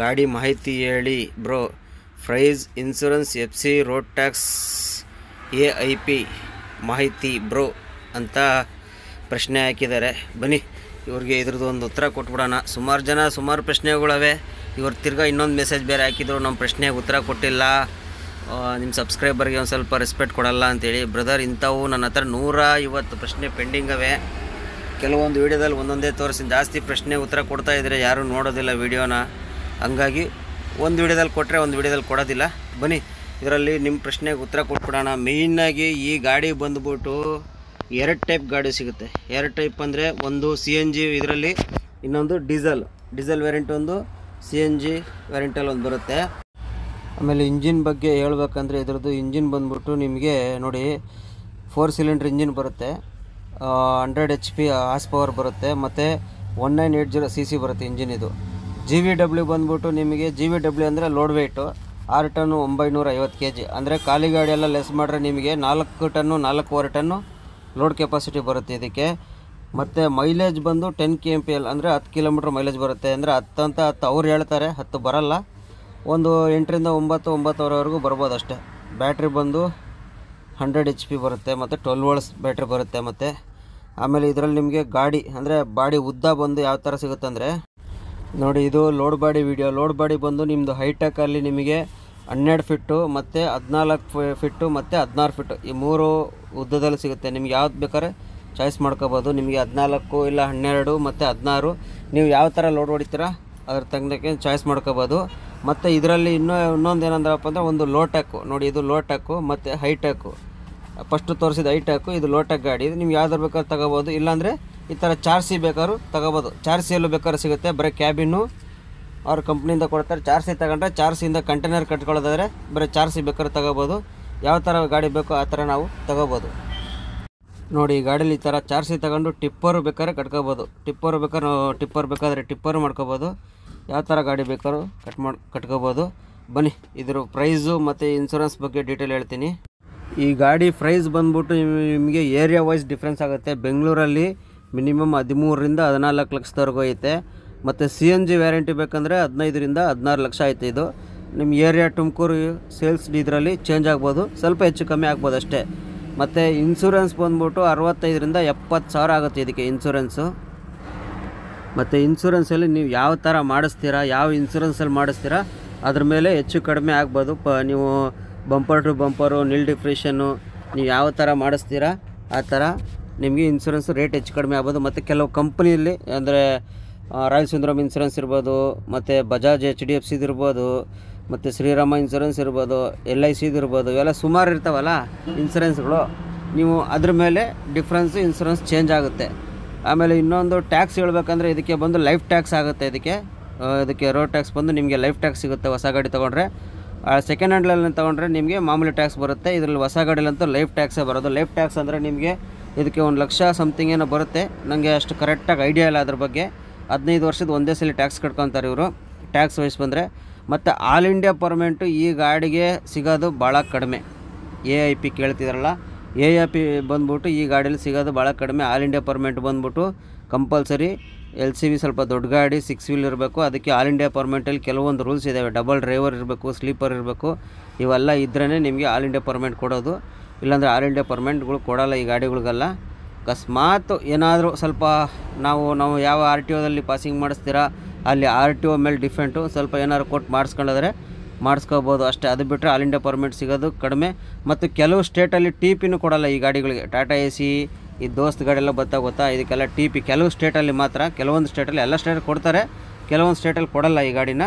Speaker 1: ಗಾಡಿ ಮಾಹಿತಿ ಹೇಳಿ, bro. Price insurance F C road tax A I P ಮಾಹಿತಿ, ಬ್ರೋ ಅಂತ ಪ್ರಶ್ನೆ ಹಾಕಿದ್ದಾರೆ. ಬನ್ನಿ, ಇವ್ರಿಗೆ ಇದ್ರದ್ದು ಒಂದು ಉತ್ತರ ಕೊಟ್ಬಿಡೋಣ. ಸುಮಾರು ಜನ ಸುಮಾರು ಪ್ರಶ್ನೆಗಳವೆ. ಇವ್ರು ತಿರ್ಗಾ ಇನ್ನೊಂದು ಮೆಸೇಜ್ ಬೇರೆ ಹಾಕಿದ್ರು. ನಮ್ಮ ಪ್ರಶ್ನೆಗೆ ಉತ್ತರ ಕೊಟ್ಟಿಲ್ಲ. ನಿಮ್ಮ ಸಬ್ಸ್ಕ್ರೈಬರ್ಗೆ ಒಂದು ಸ್ವಲ್ಪ ರೆಸ್ಪೆಕ್ಟ್ ಕೊಡಲ್ಲ ಅಂತೇಳಿ. ಬ್ರದರ್ ಇಂಥವು ನನ್ನ ಹತ್ರ ನೂರ ಐವತ್ತು ಪ್ರಶ್ನೆ ಪೆಂಡಿಂಗ್ ಅವೆ. ಕೆಲವೊಂದು ವೀಡಿಯೋದಲ್ಲಿ ಒಂದೊಂದೇ ತೋರಿಸಿ. ಜಾಸ್ತಿ ಪ್ರಶ್ನೆ ಉತ್ತರ ಕೊಡ್ತಾ ಇದ್ದರೆ ಯಾರೂ ನೋಡೋದಿಲ್ಲ ವೀಡಿಯೋನ. ಹಂಗಾಗಿ ಒಂದು ವೀಡಿಯೋದಲ್ಲಿ ಕೊಟ್ಟರೆ ಒಂದು ವೀಡಿಯೋದಲ್ಲಿ ಕೊಡೋದಿಲ್ಲ. ಬನ್ನಿ, ಇದರಲ್ಲಿ ನಿಮ್ಮ ಪ್ರಶ್ನೆಗೆ ಉತ್ತರ ಕೊಟ್ಬಿಡೋಣ. ಮೇಯ್ನಾಗಿ ಈ ಗಾಡಿ ಬಂದ್ಬಿಟ್ಟು ಎರಡು ಟೈಪ್ ಗಾಡಿ ಸಿಗುತ್ತೆ. ಎರಡು ಟೈಪ್ ಅಂದರೆ ಒಂದು ಸಿ ಎನ್ ಜಿ ಇದರಲ್ಲಿ ಇನ್ನೊಂದು ಡೀಸೆಲ್ ಡೀಸೆಲ್ ವೇರಿಯಂಟ್ ಒಂದು ಸಿ ಎನ್ ಜಿ ವೇರಿಯಂಟಲ್ಲಿ ಒಂದು ಬರುತ್ತೆ. ಆಮೇಲೆ ಇಂಜಿನ್ ಬಗ್ಗೆ ಹೇಳ್ಬೇಕಂದ್ರೆ ಇದರದ್ದು ಇಂಜಿನ್ ಬಂದ್ಬಿಟ್ಟು ನಿಮಗೆ ನೋಡಿ ಫೋರ್ ಸಿಲಿಂಡ್ರ್ ಇಂಜಿನ್ ಬರುತ್ತೆ hundred H P horse power ಬರುತ್ತೆ, ಮತ್ತು one nine eight zero C C ಬರುತ್ತೆ ಇಂಜಿನ್ ಇದು. ಜಿ ವಿ ಡಬ್ಲ್ಯೂ ಬಂದ್ಬಿಟ್ಟು ನಿಮಗೆ ಜಿ ವಿ ಡಬ್ಲ್ಯೂ ಅಂದರೆ ಲೋಡ್ ವೆಯ್ಟು ಆರು ಟನ್ನು ಒಂಬೈನೂರ ಐವತ್ತು ಕೆ ಜಿ ಅಂದರೆ ಖಾಲಿ ಗಾಡಿ ಎಲ್ಲ ಲೆಸ್ ಮಾಡಿದ್ರೆ ನಿಮಗೆ ನಾಲ್ಕು ಟನ್ನು, ನಾಲ್ಕೂವರೆ ಟನ್ನು ಲೋಡ್ ಕೆಪಾಸಿಟಿ ಬರುತ್ತೆ ಇದಕ್ಕೆ. ಮತ್ತು ಮೈಲೇಜ್ ಬಂದು ten K M P L ಅಂದರೆ ಹತ್ತು ಕಿಲೋಮೀಟ್ರ್ ಮೈಲೇಜ್ ಬರುತ್ತೆ, ಅಂದರೆ ಹತ್ತಂತ ಹತ್ತು ಅವ್ರು ಹೇಳ್ತಾರೆ, ಹತ್ತು ಬರಲ್ಲ. ಒಂದು ಎಂಟರಿಂದ ಒಂಬತ್ತು, ಒಂಬತ್ತುವರೆವರೆಗೂ ಬರ್ಬೋದು ಅಷ್ಟೇ. ಬ್ಯಾಟ್ರಿ ಬಂದು ಹಂಡ್ರೆಡ್ ಎಚ್ ಪಿ ಬರುತ್ತೆ ಮತ್ತು ಟ್ವೆಲ್ ವೋಲ್ಸ್ ಬ್ಯಾಟ್ರಿ ಬರುತ್ತೆ ಮತ್ತು. ಆಮೇಲೆ ಇದರಲ್ಲಿ ನಿಮಗೆ ಗಾಡಿ, ಅಂದರೆ ಬಾಡಿ ಉದ್ದ ಬಂದು ಯಾವ ಥರ ಸಿಗುತ್ತೆ ಅಂದರೆ, ನೋಡಿ ಇದು load body video load body ಬಂದು ನಿಮ್ಮದು ಹೈಟೆಕಲ್ಲಿ ನಿಮಗೆ ಹನ್ನೆರಡು ಫಿಟ್ಟು ಮತ್ತು ಹದಿನಾಲ್ಕು ಫಿಟ್ಟು ಮತ್ತು ಹದಿನಾರು ಫಿಟ್ಟು ಈ ಮೂರು ಉದ್ದದಲ್ಲಿ ಸಿಗುತ್ತೆ. ನಿಮ್ಗೆ ಯಾವ್ದು ಬೇಕಾದ್ರೆ ಚಾಯ್ಸ್ ಮಾಡ್ಕೋಬೋದು. ನಿಮಗೆ ಹದಿನಾಲ್ಕು ಇಲ್ಲ ಹನ್ನೆರಡು, ಮತ್ತು ಹದಿನಾರು, ನೀವು ಯಾವ ಥರ ಲೋಡ್ ಹೊಡಿತೀರ ಅದ್ರ ತಕ್ಕಂಗೆ ಚಾಯ್ಸ್ ಮಾಡ್ಕೋಬೋದು. ಮತ್ತು ಇದರಲ್ಲಿ ಇನ್ನೂ ಇನ್ನೊಂದು ಏನಂದ್ರಪ್ಪ ಅಂದರೆ ಒಂದು ಲೋ ಟ್ಯಾಕು ನೋಡಿ, ಇದು ಲೋ ಟ್ಯಾಕು ಮತ್ತು ಹೈ ಟ್ಯಾಕು ಫಸ್ಟು ತೋರಿಸಿದ ಹೈ ಟ್ಯಾಕು ಇದು ಲೋ ಟ್ಯಾಕ್ ಗಾಡಿ. ಇದು ನಿಮ್ಗೆ ಯಾವ್ದಾರು ಬೇಕಾದ್ರೂ ತಗೋಬೋದು. ಇಲ್ಲಾಂದರೆ ಈ ಥರ ಚಾರ್ಸಿ ಬೇಕಾದ್ರೂ ತಗೋಬೋದು. ಚಾರ್ಸಿಯಲ್ಲೂ ಬೇಕಾದ್ರೂ ಸಿಗುತ್ತೆ. ಬರೀ ಕ್ಯಾಬಿನ್ನು ಅವ್ರ ಕಂಪ್ನಿಯಿಂದ ಕೊಡ್ತಾರೆ. ಚಾರ್ಸಿ ತಗೊಂಡ್ರೆ ಚಾರ್ಸಿಯಿಂದ ಕಂಟೈನರ್ ಕಟ್ಕೊಳ್ಳೋದಾದರೆ ಬರೀ ಚಾರ್ಸಿ ಬೇಕಾದ್ರೆ ತಗೋಬೋದು. ಯಾವ ಥರ ಗಾಡಿ ಬೇಕೋ ಆ ಥರ ನಾವು ತಗೋಬೋದು. ನೋಡಿ ಈ ಗಾಡೀಲಿ ಈ ಥರ ಚಾರ್ಸಿ ತಗೊಂಡು ಟಿಪ್ಪರು ಬೇಕಾದ್ರೆ ಕಟ್ಕೋಬೋದು. ಟಿಪ್ಪರು ಬೇಕಾದ್ರೆ ಟಿಪ್ಪರ್ ಬೇಕಾದರೆ ಟಿಪ್ಪರು ಮಾಡ್ಕೋಬೋದು. ಯಾವ ಥರ ಗಾಡಿ ಬೇಕಾದ್ರೂ ಕಟ್ ಮಾಡಿ, ಕಟ್ಕೋಬೋದು. ಬನ್ನಿ, ಇದ್ರ ಪ್ರೈಸು ಮತ್ತು ಇನ್ಸೂರೆನ್ಸ್ ಬಗ್ಗೆ ಡೀಟೇಲ್ ಹೇಳ್ತೀನಿ. ಈ ಗಾಡಿ ಪ್ರೈಸ್ ಬಂದ್ಬಿಟ್ಟು ನಿಮಗೆ ಏರಿಯಾ ವೈಸ್ ಡಿಫ್ರೆನ್ಸ್ ಆಗುತ್ತೆ. ಬೆಂಗಳೂರಲ್ಲಿ ಮಿನಿಮಮ್ ಹದಿಮೂರರಿಂದ ಹದಿನಾಲ್ಕು ಲಕ್ಷದವರೆಗೂ ಐತೆ. ಮತ್ತು ಸಿ ಎನ್ ಜಿ ವ್ಯಾರಂಟಿ ಬೇಕಂದರೆ ಹದಿನೈದರಿಂದ ಹದಿನಾರು ಲಕ್ಷ ಐತೆ ಇದು. ನಿಮ್ಮ ಏರಿಯಾ ತುಮಕೂರು ಸೇಲ್ಸ್ ಇದರಲ್ಲಿ ಚೇಂಜ್ ಆಗ್ಬೋದು. ಸ್ವಲ್ಪ ಹೆಚ್ಚು ಕಮ್ಮಿ ಆಗ್ಬೋದು ಅಷ್ಟೇ. ಮತ್ತು ಇನ್ಸೂರೆನ್ಸ್ ಬಂದ್ಬಿಟ್ಟು ಅರವತ್ತೈದರಿಂದ ಎಪ್ಪತ್ತು ಸಾವಿರ ಆಗುತ್ತೆ ಇದಕ್ಕೆ ಇನ್ಸೂರೆನ್ಸು ಮತ್ತು ಇನ್ಸೂರೆನ್ಸಲ್ಲಿ ನೀವು ಯಾವ ಥರ ಮಾಡಿಸ್ತೀರಾ, ಯಾವ ಇನ್ಸೂರೆನ್ಸಲ್ಲಿ ಮಾಡಿಸ್ತೀರಾ, ಅದ್ರ ಮೇಲೆ ಹೆಚ್ಚು ಕಡಿಮೆ ಆಗ್ಬೋದು. ಪ, ನೀವು bumper to bumper nil depreciation ನೀವು ಯಾವ ಥರ ಮಾಡಿಸ್ತೀರಾ, ಆ ಥರ ನಿಮಗೆ ಇನ್ಸೂರೆನ್ಸ್ ರೇಟ್ ಹೆಚ್ಚು ಕಡಿಮೆ ಆಗ್ಬೋದು. ಮತ್ತು ಕೆಲವು ಕಂಪ್ನಿಯಲ್ಲಿ ಅಂದರೆ ರಾಯಲ್ ಸುಂದರಮ್ ಇನ್ಸೂರೆನ್ಸ್ ಇರ್ಬೋದು, ಮತ್ತು ಬಜಾಜ್ ಎಚ್ ಡಿ ಎಫ್ ಸಿದು ಇರ್ಬೋದು ಮತ್ತು ಶ್ರೀರಾಮ ಇನ್ಸೂರೆನ್ಸ್ ಇರ್ಬೋದು ಎಲ್ ಐ ಸಿದು ಇರ್ಬೋದು, ಇವೆಲ್ಲ ಸುಮಾರು ಇರ್ತಾವಲ್ಲ ಇನ್ಸೂರೆನ್ಸ್ಗಳು ನೀವು ಅದ್ರ ಮೇಲೆ ಡಿಫ್ರೆನ್ಸು ಇನ್ಸೂರೆನ್ಸ್ ಚೇಂಜ್ ಆಗುತ್ತೆ. ಆಮೇಲೆ ಇನ್ನೊಂದು ಟ್ಯಾಕ್ಸ್ ಹೇಳ್ಬೇಕಂದ್ರೆ ಇದಕ್ಕೆ ಬಂದು ಲೈಫ್ ಟ್ಯಾಕ್ಸ್ ಆಗುತ್ತೆ ಇದಕ್ಕೆ. ಇದಕ್ಕೆ ರೋಡ್ ಟ್ಯಾಕ್ಸ್ ಬಂದು ನಿಮಗೆ ಲೈಫ್ ಟ್ಯಾಕ್ಸ್ ಸಿಗುತ್ತೆ ಹೊಸ ಗಾಡಿ ತೊಗೊಂಡ್ರೆ. ಸೆಕೆಂಡ್ ಹ್ಯಾಂಡ್ಲಲ್ಲಿ ತೊಗೊಂಡ್ರೆ ನಿಮಗೆ ಮಾಮೂಲಿ ಟ್ಯಾಕ್ಸ್ ಬರುತ್ತೆ. ಇದರಲ್ಲಿ ಹೊಸ ಗಾಡಿಲಂತೂ ಲೈಫ್ ಟ್ಯಾಕ್ಸೇ ಬರೋದು. ಲೈಫ್ ಟ್ಯಾಕ್ಸ್ ಅಂದರೆ ನಿಮಗೆ ಇದಕ್ಕೆ ಒಂದು ಲಕ್ಷ ಸಮಥಿಂಗ್ ಏನೋ ಬರುತ್ತೆ. ನನಗೆ ಅಷ್ಟು ಕರೆಕ್ಟಾಗಿ ಐಡಿಯಾ ಇಲ್ಲ ಅದ್ರ ಬಗ್ಗೆ. ಹದಿನೈದು ವರ್ಷದ ಒಂದೇ ಸಲ ಟ್ಯಾಕ್ಸ್ ಕಟ್ಕೊತಾರೆ ಇವರು. ಟ್ಯಾಕ್ಸ್ ವಯಸ್ಸು ಬಂದರೆ ಮತ್ತು ಆಲ್ ಇಂಡಿಯಾ ಪರ್ಮೆಂಟು ಈ ಗಾಡಿಗೆ ಸಿಗೋದು ಭಾಳ ಕಡಿಮೆ. ಎ ಐ ಪಿ ಕೇಳ್ತಿದ್ರಲ್ಲ, ಎ ಐ ಪಿ ಬಂದ್ಬಿಟ್ಟು ಈ ಗಾಡೀಲಿ ಸಿಗೋದು ಭಾಳ ಕಡಿಮೆ. ಆಲ್ ಇಂಡಿಯಾ ಪರ್ಮೆಂಟ್ ಬಂದ್ಬಿಟ್ಟು ಕಂಪಲ್ಸರಿ ಎಲ್ ಸಿ ವಿ ಸ್ವಲ್ಪ ದೊಡ್ಡ ಗಾಡಿ, ಸಿಕ್ಸ್ ವೀಲ್ ಇರಬೇಕು. ಅದಕ್ಕೆ ಆಲ್ ಇಂಡಿಯಾ ಪರ್ಮೆಂಟಲ್ಲಿ ಕೆಲವೊಂದು ರೂಲ್ಸ್ ಇದ್ದಾವೆ ಡಬಲ್ ಡ್ರೈವರ್ ಇರಬೇಕು, ಸ್ಲೀಪರ್ ಇರಬೇಕು. ಇವೆಲ್ಲ ಇದ್ರೇ ನಿಮಗೆ ಆಲ್ ಇಂಡಿಯಾ ಪರ್ಮೆಂಟ್ ಕೊಡೋದು. ಇಲ್ಲಾಂದರೆ ಆಲ್ ಇಂಡಿಯಾ ಪರ್ಮೆಂಟ್ಗಳು ಕೊಡೋಲ್ಲ ಈ ಗಾಡಿಗಳಿಗೆಲ್ಲ. ಅಕಸ್ಮಾತ್ ಏನಾದರೂ ಸ್ವಲ್ಪ ನಾವು ನಾವು ಯಾವ ಆರ್ ಟಿ ಒದಲ್ಲಿ ಪಾಸಿಂಗ್ ಮಾಡಿಸ್ತೀರಾ ಅಲ್ಲಿ ಆರ್ ಟಿ ಒ ಮೇಲೆ ಡಿಫೆಂಟು ಸ್ವಲ್ಪ ಏನಾರು ಕೊಟ್ಟು ಮಾಡಿಸ್ಕೊಂಡೋದ್ರೆ ಮಾಡಿಸ್ಕೋಬೋದು ಅಷ್ಟೇ. ಅದು ಬಿಟ್ಟರೆ ಆಲ್ ಇಂಡಿಯಾ ಪರ್ಮಿಟ್ ಸಿಗೋದು ಕಡಿಮೆ. ಮತ್ತು ಕೆಲವು ಸ್ಟೇಟಲ್ಲಿ ಟಿ ಪಿನೂ ಕೊಡೋಲ್ಲ ಈ ಗಾಡಿಗಳಿಗೆ. ಟಾಟಾ ಎ ಸಿ ಈ ದೋಸ್ತ್ ಗಾಡಿಯೆಲ್ಲ ಎಲ್ಲ ಗೊತ್ತಾ ಗೊತ್ತಾ? ಇದಕ್ಕೆಲ್ಲ ಟಿ ಪಿ ಕೆಲವು ಸ್ಟೇಟಲ್ಲಿ ಮಾತ್ರ, ಕೆಲವೊಂದು ಸ್ಟೇಟಲ್ಲಿ ಎಲ್ಲ ಸ್ಟೇಟ್ ಕೊಡ್ತಾರೆ. ಕೆಲವೊಂದು ಸ್ಟೇಟಲ್ಲಿ ಕೊಡಲ್ಲ ಈ ಗಾಡಿನ.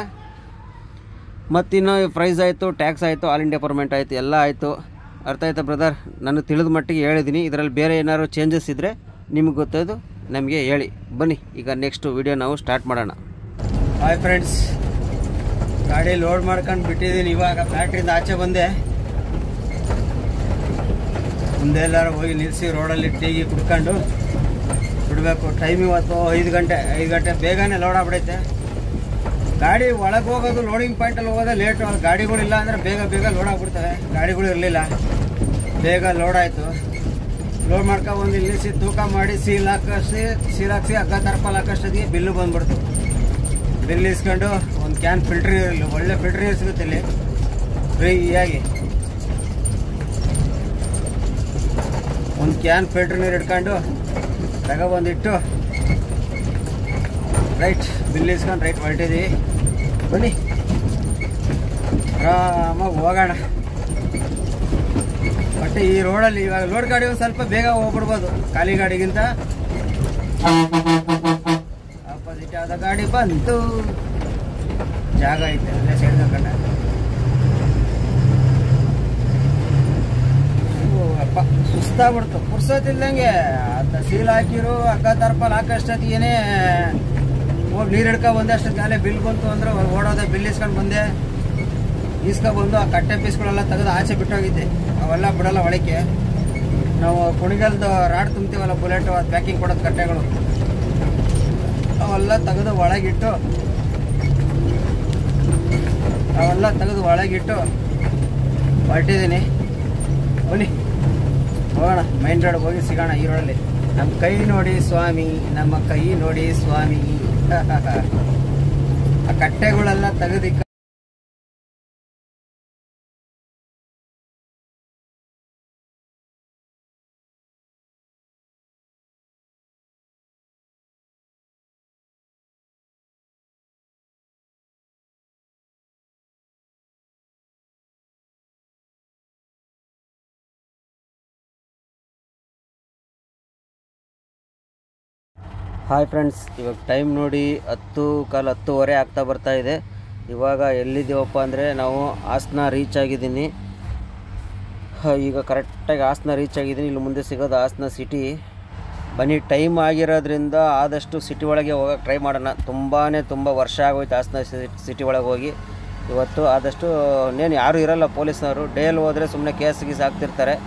Speaker 1: ಮತ್ತಿನ್ನು ಪ್ರೈಸ್ ಆಯಿತು ಟ್ಯಾಕ್ಸ್ ಆಯಿತು ಆಲ್ ಇಂಡಿಯಾ ಪರ್ಮೆಂಟ್ ಆಯಿತು, ಎಲ್ಲ ಆಯಿತು. ಅರ್ಥ ಆಯ್ತಾ ಬ್ರದರ್ ನಾನು ತಿಳಿದ ಮಟ್ಟಿಗೆ ಹೇಳಿದ್ದೀನಿ ಇದರಲ್ಲಿ ಬೇರೆ ಏನಾದ್ರು ಚೇಂಜಸ್ ಇದ್ದರೆ ನಿಮಗೆ ಗೊತ್ತದು, ನಮಗೆ ಹೇಳಿ. ಬನ್ನಿ, ಈಗ ನೆಕ್ಸ್ಟ್ ವಿಡಿಯೋ ನಾವು ಸ್ಟಾರ್ಟ್ ಮಾಡೋಣ. ಹಾಯ್ ಫ್ರೆಂಡ್ಸ್ ಗಾಡಿ ಲೋಡ್ ಮಾಡ್ಕೊಂಡು ಬಿಟ್ಟಿದ್ದೀನಿ ಇವಾಗ ಫ್ಯಾಕ್ಟ್ರಿಯಿಂದ ಆಚೆ ಬಂದೆ. ಮುಂದೆ ಎಲ್ಲರೂ ಹೋಗಿ ನಿಲ್ಲಿಸಿ ರೋಡಲ್ಲಿ ಟೀಗಿ ಕುಡ್ಕೊಂಡು ಬಿಡಬೇಕು. ಟೈಮ್ ಇವತ್ತು ಐದು ಗಂಟೆ ಐದು ಗಂಟೆ ಬೇಗನೆ ಲೋಡ್ ಆಗ್ಬಿಡೈತೆ. ಗಾಡಿ ಒಳಗೆ ಹೋಗೋದು ಲೋಡಿಂಗ್ ಪಾಯಿಂಟಲ್ಲಿ ಹೋಗೋದೇ ಲೇಟು ಗಾಡಿಗಳಿಲ್ಲ ಅಂದರೆ ಬೇಗ ಬೇಗ ಲೋಡ್ ಆಗ್ಬಿಡ್ತವೆ. ಗಾಡಿಗಳು ಇರಲಿಲ್ಲ. ಬೇಗ ಲೋಡ್ ಆಯಿತು. ಲೋಡ್ ಮಾಡ್ಕೊಂಡು ಒಂದು ನಿಲ್ಲಿಸಿ ತೂಕ ಮಾಡಿ, ಸೀಲ್ ಹಾಕಿಸಿ ಸೀಲ್ ಹಾಕಿಸಿ ಹಗ್ಗ ತರ್ಪಲ್ ಹಾಕೋಷ್ಟೊತ್ತಿಗೆ ಬಿಲ್ಲು ಬಂದ್ಬಿಡ್ತು. ಬಿಲ್ ಇಸ್ಕೊಂಡು ಒಂದು ಕ್ಯಾನ್ ಫಿಲ್ಟ್ರ್ ಇರಲಿ ಒಳ್ಳೆ ಫಿಲ್ಟ್ರ್ ಸಿಗುತ್ತೆ ಇಲ್ಲಿ ಫ್ರೀಯಾಗಿ ಒಂದು ಕ್ಯಾನ್ ಫಿಲ್ಟ್ರ್ ನೀರು ಇಟ್ಕೊಂಡು ತಗೊಬಂದಿಟ್ಟು ರೈಟ್ ಬಿಲ್ ಇಸ್ಕೊಂಡು ರೈಟ್ ಹೊರಟಿದ್ದೀವಿ ಬನ್ನಿ. ಆರಾಮಾಗಿ ಹೋಗೋಣ. ಬಟ್ ಈ ರೋಡಲ್ಲಿ ಇವಾಗ ಲೋಡ್ ಗಾಡಿ ಸ್ವಲ್ಪ ಬೇಗ ಹೋಗ್ಬಿಡ್ಬೋದು, ಖಾಲಿ ಗಾಡಿಗಿಂತ. ಆದ ಗಾಡಿ ಬಂತು. ಜಾಗ ಐತೆ, ಅಲ್ಲೇ ಸೈಡ್ ಕಂಡ. ಅಪ್ಪ, ಸುಸ್ತಾಗ್ಬಿಡ್ತು. ಪುರ್ಸೋತಿಲ್ದಂಗೆ ಅದ ಸೀಲ್ ಹಾಕಿರು ಅಕ್ಕ ತರ್ಪಲ್ ಹಾಕಷ್ಟೊತ್ತಿಗೆ ಏನೇ ಹೋಗಿ ನೀರು ಹಿಡ್ಕೊ ಬಂದೆ, ಅಷ್ಟೊತ್ತಿಗೆ ಅಲ್ಲೇ ಬಿಲ್ ಬಂತು ಅಂದ್ರೆ ಓಡೋದೆ, ಬಿಲ್ ಇಸ್ಕೊಂಡು ಬಂದೆ. ಬಂದು ಆ ಕಟ್ಟೆ ಪೀಸ್ಗಳೆಲ್ಲ ತೆಗೆದು ಆಚೆ ಬಿಟ್ಟೋಗಿದ್ದೆ. ಅವೆಲ್ಲ ಬಿಡಲ್ಲ ಒಳಕ್ಕೆ. ನಾವು ಕುಣಿಗಲ್ದು ರಾಡ್ ತುಂಬ್ತೀವಲ್ಲ, ಬುಲೆಟ್, ಅದು ಪ್ಯಾಕಿಂಗ್ ಕೊಡೋದು ಕಟ್ಟೆಗಳು. ಅವೆಲ್ಲ ತೆಗೆದು ಒಳಗಿಟ್ಟು, ಅವೆಲ್ಲ ತೆಗೆದು ಒಳಗಿಟ್ಟು ಹೊರಟಿದ್ದೀನಿ. ಬನ್ನಿ, ಹೋಗೋಣ ಮೈನ್ ರೋಡ್ ಹೋಗಿ ಸಿಗೋಣ ಈ ರೋಡಲ್ಲಿ ನಮ್ಮ ಕೈ ನೋಡಿ ಸ್ವಾಮಿ, ನಮ್ಮ ಕೈ ನೋಡಿ ಸ್ವಾಮಿ. ಆ ಕಟ್ಟೆಗಳೆಲ್ಲ ತೆಗೆದಿಕ್ಕ ಹಾಯ್ ಫ್ರೆಂಡ್ಸ್ ಇವಾಗ ಟೈಮ್ ನೋಡಿ ಹತ್ತು, ಕಾಲು ಹತ್ತುವರೆ ಆಗ್ತಾ ಬರ್ತಾ ಇದೆ. ಇವಾಗ ಎಲ್ಲಿದ್ದೀವಪ್ಪ ಅಂದರೆ ನಾವು ಹಾಸನ ರೀಚ್ ಆಗಿದ್ದೀನಿ. ಈಗ ಕರೆಕ್ಟಾಗಿ ಹಾಸನ ರೀಚ್ ಆಗಿದ್ದೀನಿ. ಇಲ್ಲಿ ಮುಂದೆ ಸಿಗೋದು ಹಾಸನ ಸಿಟಿ ಬನ್ನಿ ಟೈಮ್ ಆಗಿರೋದ್ರಿಂದ ಆದಷ್ಟು ಸಿಟಿ ಒಳಗೆ ಹೋಗೋಕೆ ಟ್ರೈ ಮಾಡೋಣ. ತುಂಬಾ ತುಂಬ ವರ್ಷ ಆಗೋಯ್ತು ಹಾಸನ ಸಿಟಿ ಒಳಗೆ ಹೋಗಿ. ಇವತ್ತು ಆದಷ್ಟು ಇನ್ನೇನು ಯಾರೂ ಇರಲ್ಲ ಪೊಲೀಸ್ನವರು. ಡೇಲಿ ಹೋದರೆ ಸುಮ್ಮನೆ ಕೇಸ್ ಗೀಸ್ ಹಾಕ್ತಿರ್ತಾರೆ.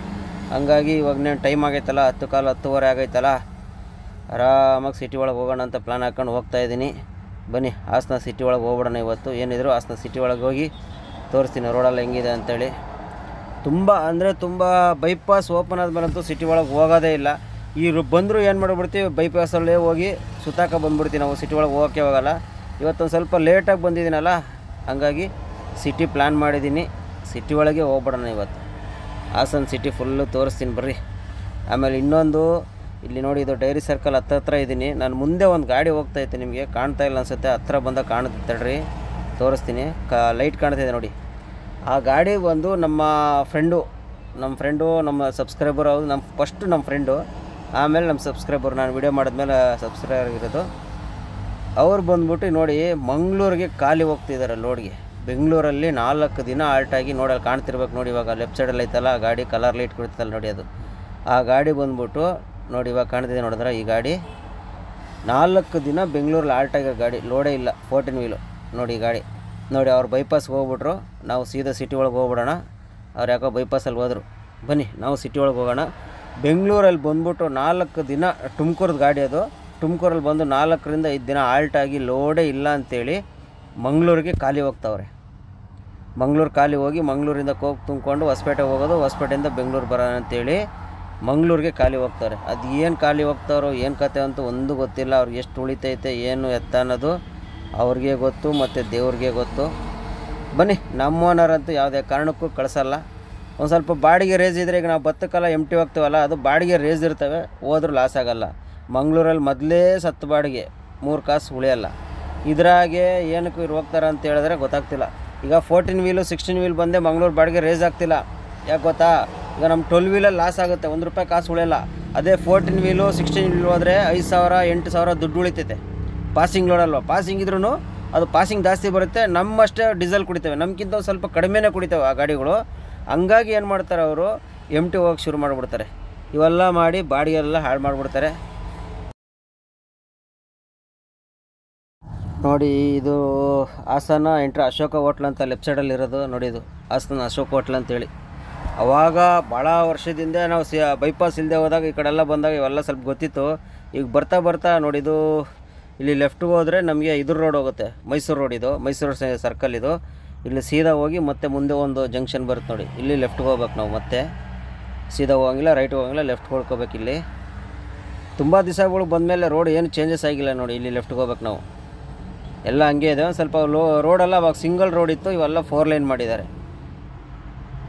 Speaker 1: ಹಂಗಾಗಿ ಇವಾಗ ನೇನು ಟೈಮ್ ಆಗೈತಲ್ಲ? ಹತ್ತು, ಕಾಲು ಹತ್ತುವರೆ ಆಗೈತಲ್ಲ? ಆರಾಮಾಗಿ ಸಿಟಿ ಒಳಗೆ ಹೋಗೋಣ ಅಂತ ಪ್ಲ್ಯಾನ್ ಹಾಕ್ಕೊಂಡು ಹೋಗ್ತಾ ಇದ್ದೀನಿ. ಬನ್ನಿ, ಹಾಸನ ಸಿಟಿ ಒಳಗೆ ಹೋಗ್ಬಿಡೋಣ ಇವತ್ತು. ಏನಿದ್ರು ಹಾಸನ ಸಿಟಿ ಒಳಗೆ ಹೋಗಿ ತೋರಿಸ್ತೀನಿ. ರೋಡಲ್ಲಿ ಹೆಂಗಿದೆ ಅಂತೇಳಿ. ತುಂಬ, ಅಂದರೆ ತುಂಬ ಬೈಪಾಸ್ ಓಪನ್ ಆದ್ಮೇಲಂತೂ ಸಿಟಿ ಒಳಗೆ ಹೋಗೋದೇ ಇಲ್ಲ. ಈ ಬಂದರೂ ಏನು ಮಾಡಿಬಿಡ್ತೀವಿ? ಬೈಪಾಸಲ್ಲೇ ಹೋಗಿ ಸುತ್ತಾಕ ಬಂದ್ಬಿಡ್ತೀವಿ ನಾವು. ಸಿಟಿ ಒಳಗೆ ಹೋಗೋಕ್ಕೆ ಹೋಗಲ್ಲ. ಇವತ್ತೊಂದು ಸ್ವಲ್ಪ ಲೇಟಾಗಿ ಬಂದಿದ್ದೀನಲ್ಲ, ಹಾಗಾಗಿ ಸಿಟಿ ಪ್ಲ್ಯಾನ್ ಮಾಡಿದ್ದೀನಿ. ಸಿಟಿ ಒಳಗೆ ಹೋಗ್ಬಿಡೋಣ ಇವತ್ತು. ಹಾಸನ ಸಿಟಿ ಫುಲ್ಲು ತೋರಿಸ್ತೀನಿ ಬರ್ರಿ. ಆಮೇಲೆ ಇನ್ನೊಂದು ಇಲ್ಲಿ ನೋಡಿ, ಇದು ಡೈರಿ ಸರ್ಕಲ್ ಹತ್ರ ಇದ್ದೀನಿ ನಾನು ಮುಂದೆ ಒಂದು ಗಾಡಿ ಹೋಗ್ತಾ ಇತ್ತು ನಿಮಗೆ. ಕಾಣ್ತಾ ಇಲ್ಲ ಅನ್ಸುತ್ತೆ. ಹತ್ರ ಬಂದಾಗ ಕಾಣುತ್ತೆ ತಡ್ರಿ. ತೋರಿಸ್ತೀನಿ. ಕ ಲೈಟ್ ಇದೆ ನೋಡಿ. ಆ ಗಾಡಿ ಬಂದು ನಮ್ಮ ಫ್ರೆಂಡು ನಮ್ಮ ಫ್ರೆಂಡು ನಮ್ಮ ಸಬ್ಸ್ಕ್ರೈಬರ್ ಅವರು ನಮ್ಮ ಫಸ್ಟು ನಮ್ಮ ಫ್ರೆಂಡು ಆಮೇಲೆ ನಮ್ಮ ಸಬ್ಸ್ಕ್ರೈಬರ್ ನಾನು ವಿಡಿಯೋ ಮಾಡಿದ್ಮೇಲೆ ಸಬ್ಸ್ಕ್ರೈಬರ್ ಇರೋದು ಅವ್ರು ಬಂದ್ಬಿಟ್ಟು ನೋಡಿ, ಮಂಗಳೂರಿಗೆ ಖಾಲಿ ಹೋಗ್ತಿದ್ದಾರೆ ಲೋಡ್ಗೆ ಬೆಂಗಳೂರಲ್ಲಿ ನಾಲ್ಕು ದಿನ ಆಲ್ಟಾಗಿ ನೋಡಿ, ಅಲ್ಲಿ ಕಾಣ್ತಿರ್ಬೇಕು ನೋಡಿ ಇವಾಗ. ಲೆಫ್ಟ್ ಸೈಡಲ್ಲಿ ಐತಲ್ಲ, ಆ ಗಾಡಿ ಕಲರ್ ಲೈಟ್ ಕೊಡ್ತಲ್ಲ ನೋಡಿ ಅದು. ಆ ಗಾಡಿ ಬಂದ್ಬಿಟ್ಟು ನೋಡಿ ಇವಾಗ ಕಾಣ್ತಿದೆ ನೋಡಿದ್ರೆ ಈ ಗಾಡಿ. ನಾಲ್ಕು ದಿನ ಬೆಂಗಳೂರಲ್ಲಿ ಆಲ್ಟಾಗಿರೋ ಗಾಡಿ. ಲೋಡೇ ಇಲ್ಲ ಫೋರ್ಟಿನ್ ವೀಲು ನೋಡಿ ಈ ಗಾಡಿ. ನೋಡಿ ಅವ್ರು ಬೈಪಾಸ್ಗೆ ಹೋಗ್ಬಿಟ್ರು. ನಾವು ಸೀದಾ ಸಿಟಿ ಒಳಗೆ ಹೋಗ್ಬಿಡೋಣ. ಅವ್ರು ಯಾಕೋ ಬೈಪಾಸಲ್ಲಿ ಹೋದರು. ಬನ್ನಿ, ನಾವು ಸಿಟಿ ಒಳಗೆ ಹೋಗೋಣ. ಬೆಂಗಳೂರಲ್ಲಿ ಬಂದ್ಬಿಟ್ಟು ನಾಲ್ಕು ದಿನ ತುಮಕೂರದ ಗಾಡಿ ಅದು. ತುಮಕೂರಲ್ಲಿ ಬಂದು ನಾಲ್ಕರಿಂದ ಐದು ದಿನ ಆಲ್ಟಾಗಿ ಲೋಡೇ ಇಲ್ಲ ಅಂಥೇಳಿ ಮಂಗಳೂರಿಗೆ ಖಾಲಿ ಹೋಗ್ತಾವ್ರೆ. ಮಂಗಳೂರು ಖಾಲಿ ಹೋಗಿ ಮಂಗಳೂರಿಂದ ಕೋಕ್ ತುಂಬಿಕೊಂಡು ಹೊಸಪೇಟೆಗೆ ಹೋಗೋದು, ಹೊಸಪೇಟೆಯಿಂದ ಬೆಂಗಳೂರು ಬರೋಣ ಅಂತೇಳಿ ಮಂಗಳೂರಿಗೆ ಖಾಲಿ ಹೋಗ್ತಾರೆ. ಅದು ಏನು ಖಾಲಿ ಹೋಗ್ತಾರೋ, ಏನು ಕತೆ ಅಂತ ಒಂದು ಗೊತ್ತಿಲ್ಲ. ಅವ್ರಿಗೆ ಎಷ್ಟು ಉಳಿತೈತೆ, ಏನು ಎತ್ತ ಅನ್ನೋದು ಅವ್ರಿಗೆ ಗೊತ್ತು ಮತ್ತು ದೇವ್ರಿಗೆ ಗೊತ್ತು. ಬನ್ನಿ, ನಮ್ಮ ಓನರ್ ಅಂತೂ ಯಾವುದೇ ಕಾರಣಕ್ಕೂ ಕಳಿಸಲ್ಲ. ಒಂದು ಸ್ವಲ್ಪ ಬಾಡಿಗೆ ರೇಸ್ ಇದ್ದರೆ ಈಗ ನಾವು ಭತ್ತಕ್ಕೆಲ್ಲ ಎಂ ಟಿ ಹೋಗ್ತೀವಲ್ಲ, ಅದು ಬಾಡಿಗೆ ರೇಸ್ ಇರ್ತವೆ, ಹೋದ್ರೂ ಲಾಸ್ ಆಗೋಲ್ಲ. ಮಂಗಳೂರಲ್ಲಿ ಮೊದಲೇ ಸತ್ತು ಬಾಡಿಗೆ, ಮೂರು ಕಾಸು ಉಳಿಯಲ್ಲ. ಇದ್ರಾಗೆ ಏನಕ್ಕೂ ಇವ್ರು ಹೋಗ್ತಾರೆ ಅಂತ ಹೇಳಿದ್ರೆ ಗೊತ್ತಾಗ್ತಿಲ್ಲ. ಈಗ ಫೋರ್ಟೀನ್ ವೀಲು ಸಿಕ್ಸ್ಟೀನ್ ವೀಲ್ ಬಂದೆ ಮಂಗಳೂರು ಬಾಡಿಗೆ ರೇಸ್ ಆಗ್ತಿಲ್ಲ. ಯಾಕೆ ಗೊತ್ತಾ? ಈಗ ನಮ್ಮ ಟ್ವೆಲ್ ವೀಲಲ್ಲಿ ಲಾಸ್ ಆಗುತ್ತೆ. ಒಂದು ರೂಪಾಯಿ ಕಾಸು ಉಳಿಯಲ್ಲ. ಅದೇ ಫೋರ್ಟೀನ್ ವೀಲು ಸಿಕ್ಸ್ಟೀನ್ ವೀಲು ಹೋದರೆ ಐದು ಸಾವಿರ, ಎಂಟು ಸಾವಿರ ದುಡ್ಡು ಉಳಿತೈತೆ. ಪಾಸಿಂಗ್ ಲೋಡಲ್ವ ಪಾಸಿಂಗ್ ಇದ್ರೂ ಅದು ಪಾಸಿಂಗ್ ಜಾಸ್ತಿ ಬರುತ್ತೆ. ನಮ್ಮಷ್ಟೇ ಡೀಸೆಲ್ ಕುಡಿತೇವೆ. ನಮ್ಗಿಂತ ಸ್ವಲ್ಪ ಕಡಿಮೆನೇ ಕುಡಿತೇವೆ ಆ ಗಾಡಿಗಳು. ಹಂಗಾಗಿ ಏನು ಮಾಡ್ತಾರೆ ಅವರು? ಎಂ ಟಿ ಹೋಗಕ್ಕೆ ಶುರು ಮಾಡಿಬಿಡ್ತಾರೆ. ಇವೆಲ್ಲ ಮಾಡಿ ಬಾಡಿಗೆಲ್ಲ ಹಾಳು ಮಾಡಿಬಿಡ್ತಾರೆ. ನೋಡಿ, ಇದು ಹಾಸನ, ಎಂಟ್ರ ಅಶೋಕ ಹೋಟ್ಲ್ ಅಂತ ಲೆಫ್ಟ್ ಸೈಡಲ್ಲಿ ಇರೋದು. ನೋಡಿ ಇದು ಹಾಸನ ಅಶೋಕ ಹೋಟ್ಲ್ ಅಂತೇಳಿ. ಅವಾಗ ಭಾಳ ವರ್ಷದಿಂದ ನಾವು ಸಿ ಬೈಪಾಸ್ ಇಲ್ಲದೆ ಹೋದಾಗ ಈ ಕಡೆಲ್ಲ ಬಂದಾಗ ಇವೆಲ್ಲ ಸ್ವಲ್ಪ ಗೊತ್ತಿತ್ತು. ಈಗ ಬರ್ತಾ ಬರ್ತಾ ನೋಡಿದು ಇಲ್ಲಿ ಲೆಫ್ಟ್ಗೆ ಹೋದರೆ ನಮಗೆ ಇದ್ರ ರೋಡ್ ಹೋಗುತ್ತೆ. ಮೈಸೂರು ರೋಡ್ ಇದು. ಮೈಸೂರು ಸರ್ಕಲ್ ಇದು. ಇಲ್ಲಿ ಸೀದಾ ಹೋಗಿ ಮತ್ತೆ ಮುಂದೆ ಒಂದು ಜಂಕ್ಷನ್ ಬರುತ್ತೆ ನೋಡಿ. ಇಲ್ಲಿ ಲೆಫ್ಟ್ಗೆ ಹೋಗ್ಬೇಕು ನಾವು ಮತ್ತೆ. ಸೀದಾ ಹೋಗಂಗಿಲ್ಲ ರೈಟ್ ಹೋಗಂಗಿಲ್ಲ ಲೆಫ್ಟ್ಗೆ ಹೊಡ್ಕೋಬೇಕು ಇಲ್ಲಿ. ತುಂಬ ದಿವಸಗಳು ಬಂದಮೇಲೆ ರೋಡ್ ಏನು ಚೇಂಜಸ್ ಆಗಿಲ್ಲ ನೋಡಿ ಇಲ್ಲಿ ಲೆಫ್ಟ್ಗೆ ಹೋಗ್ಬೇಕು ನಾವು. ಎಲ್ಲ ಹಂಗೆ ಇದೆ. ಸ್ವಲ್ಪ ಲೋ ರೋಡೆಲ್ಲ ಅವಾಗ ಸಿಂಗಲ್ ರೋಡ್ ಇತ್ತು. ಇವೆಲ್ಲ ಫೋರ್ ಲೈನ್ ಮಾಡಿದ್ದಾರೆ.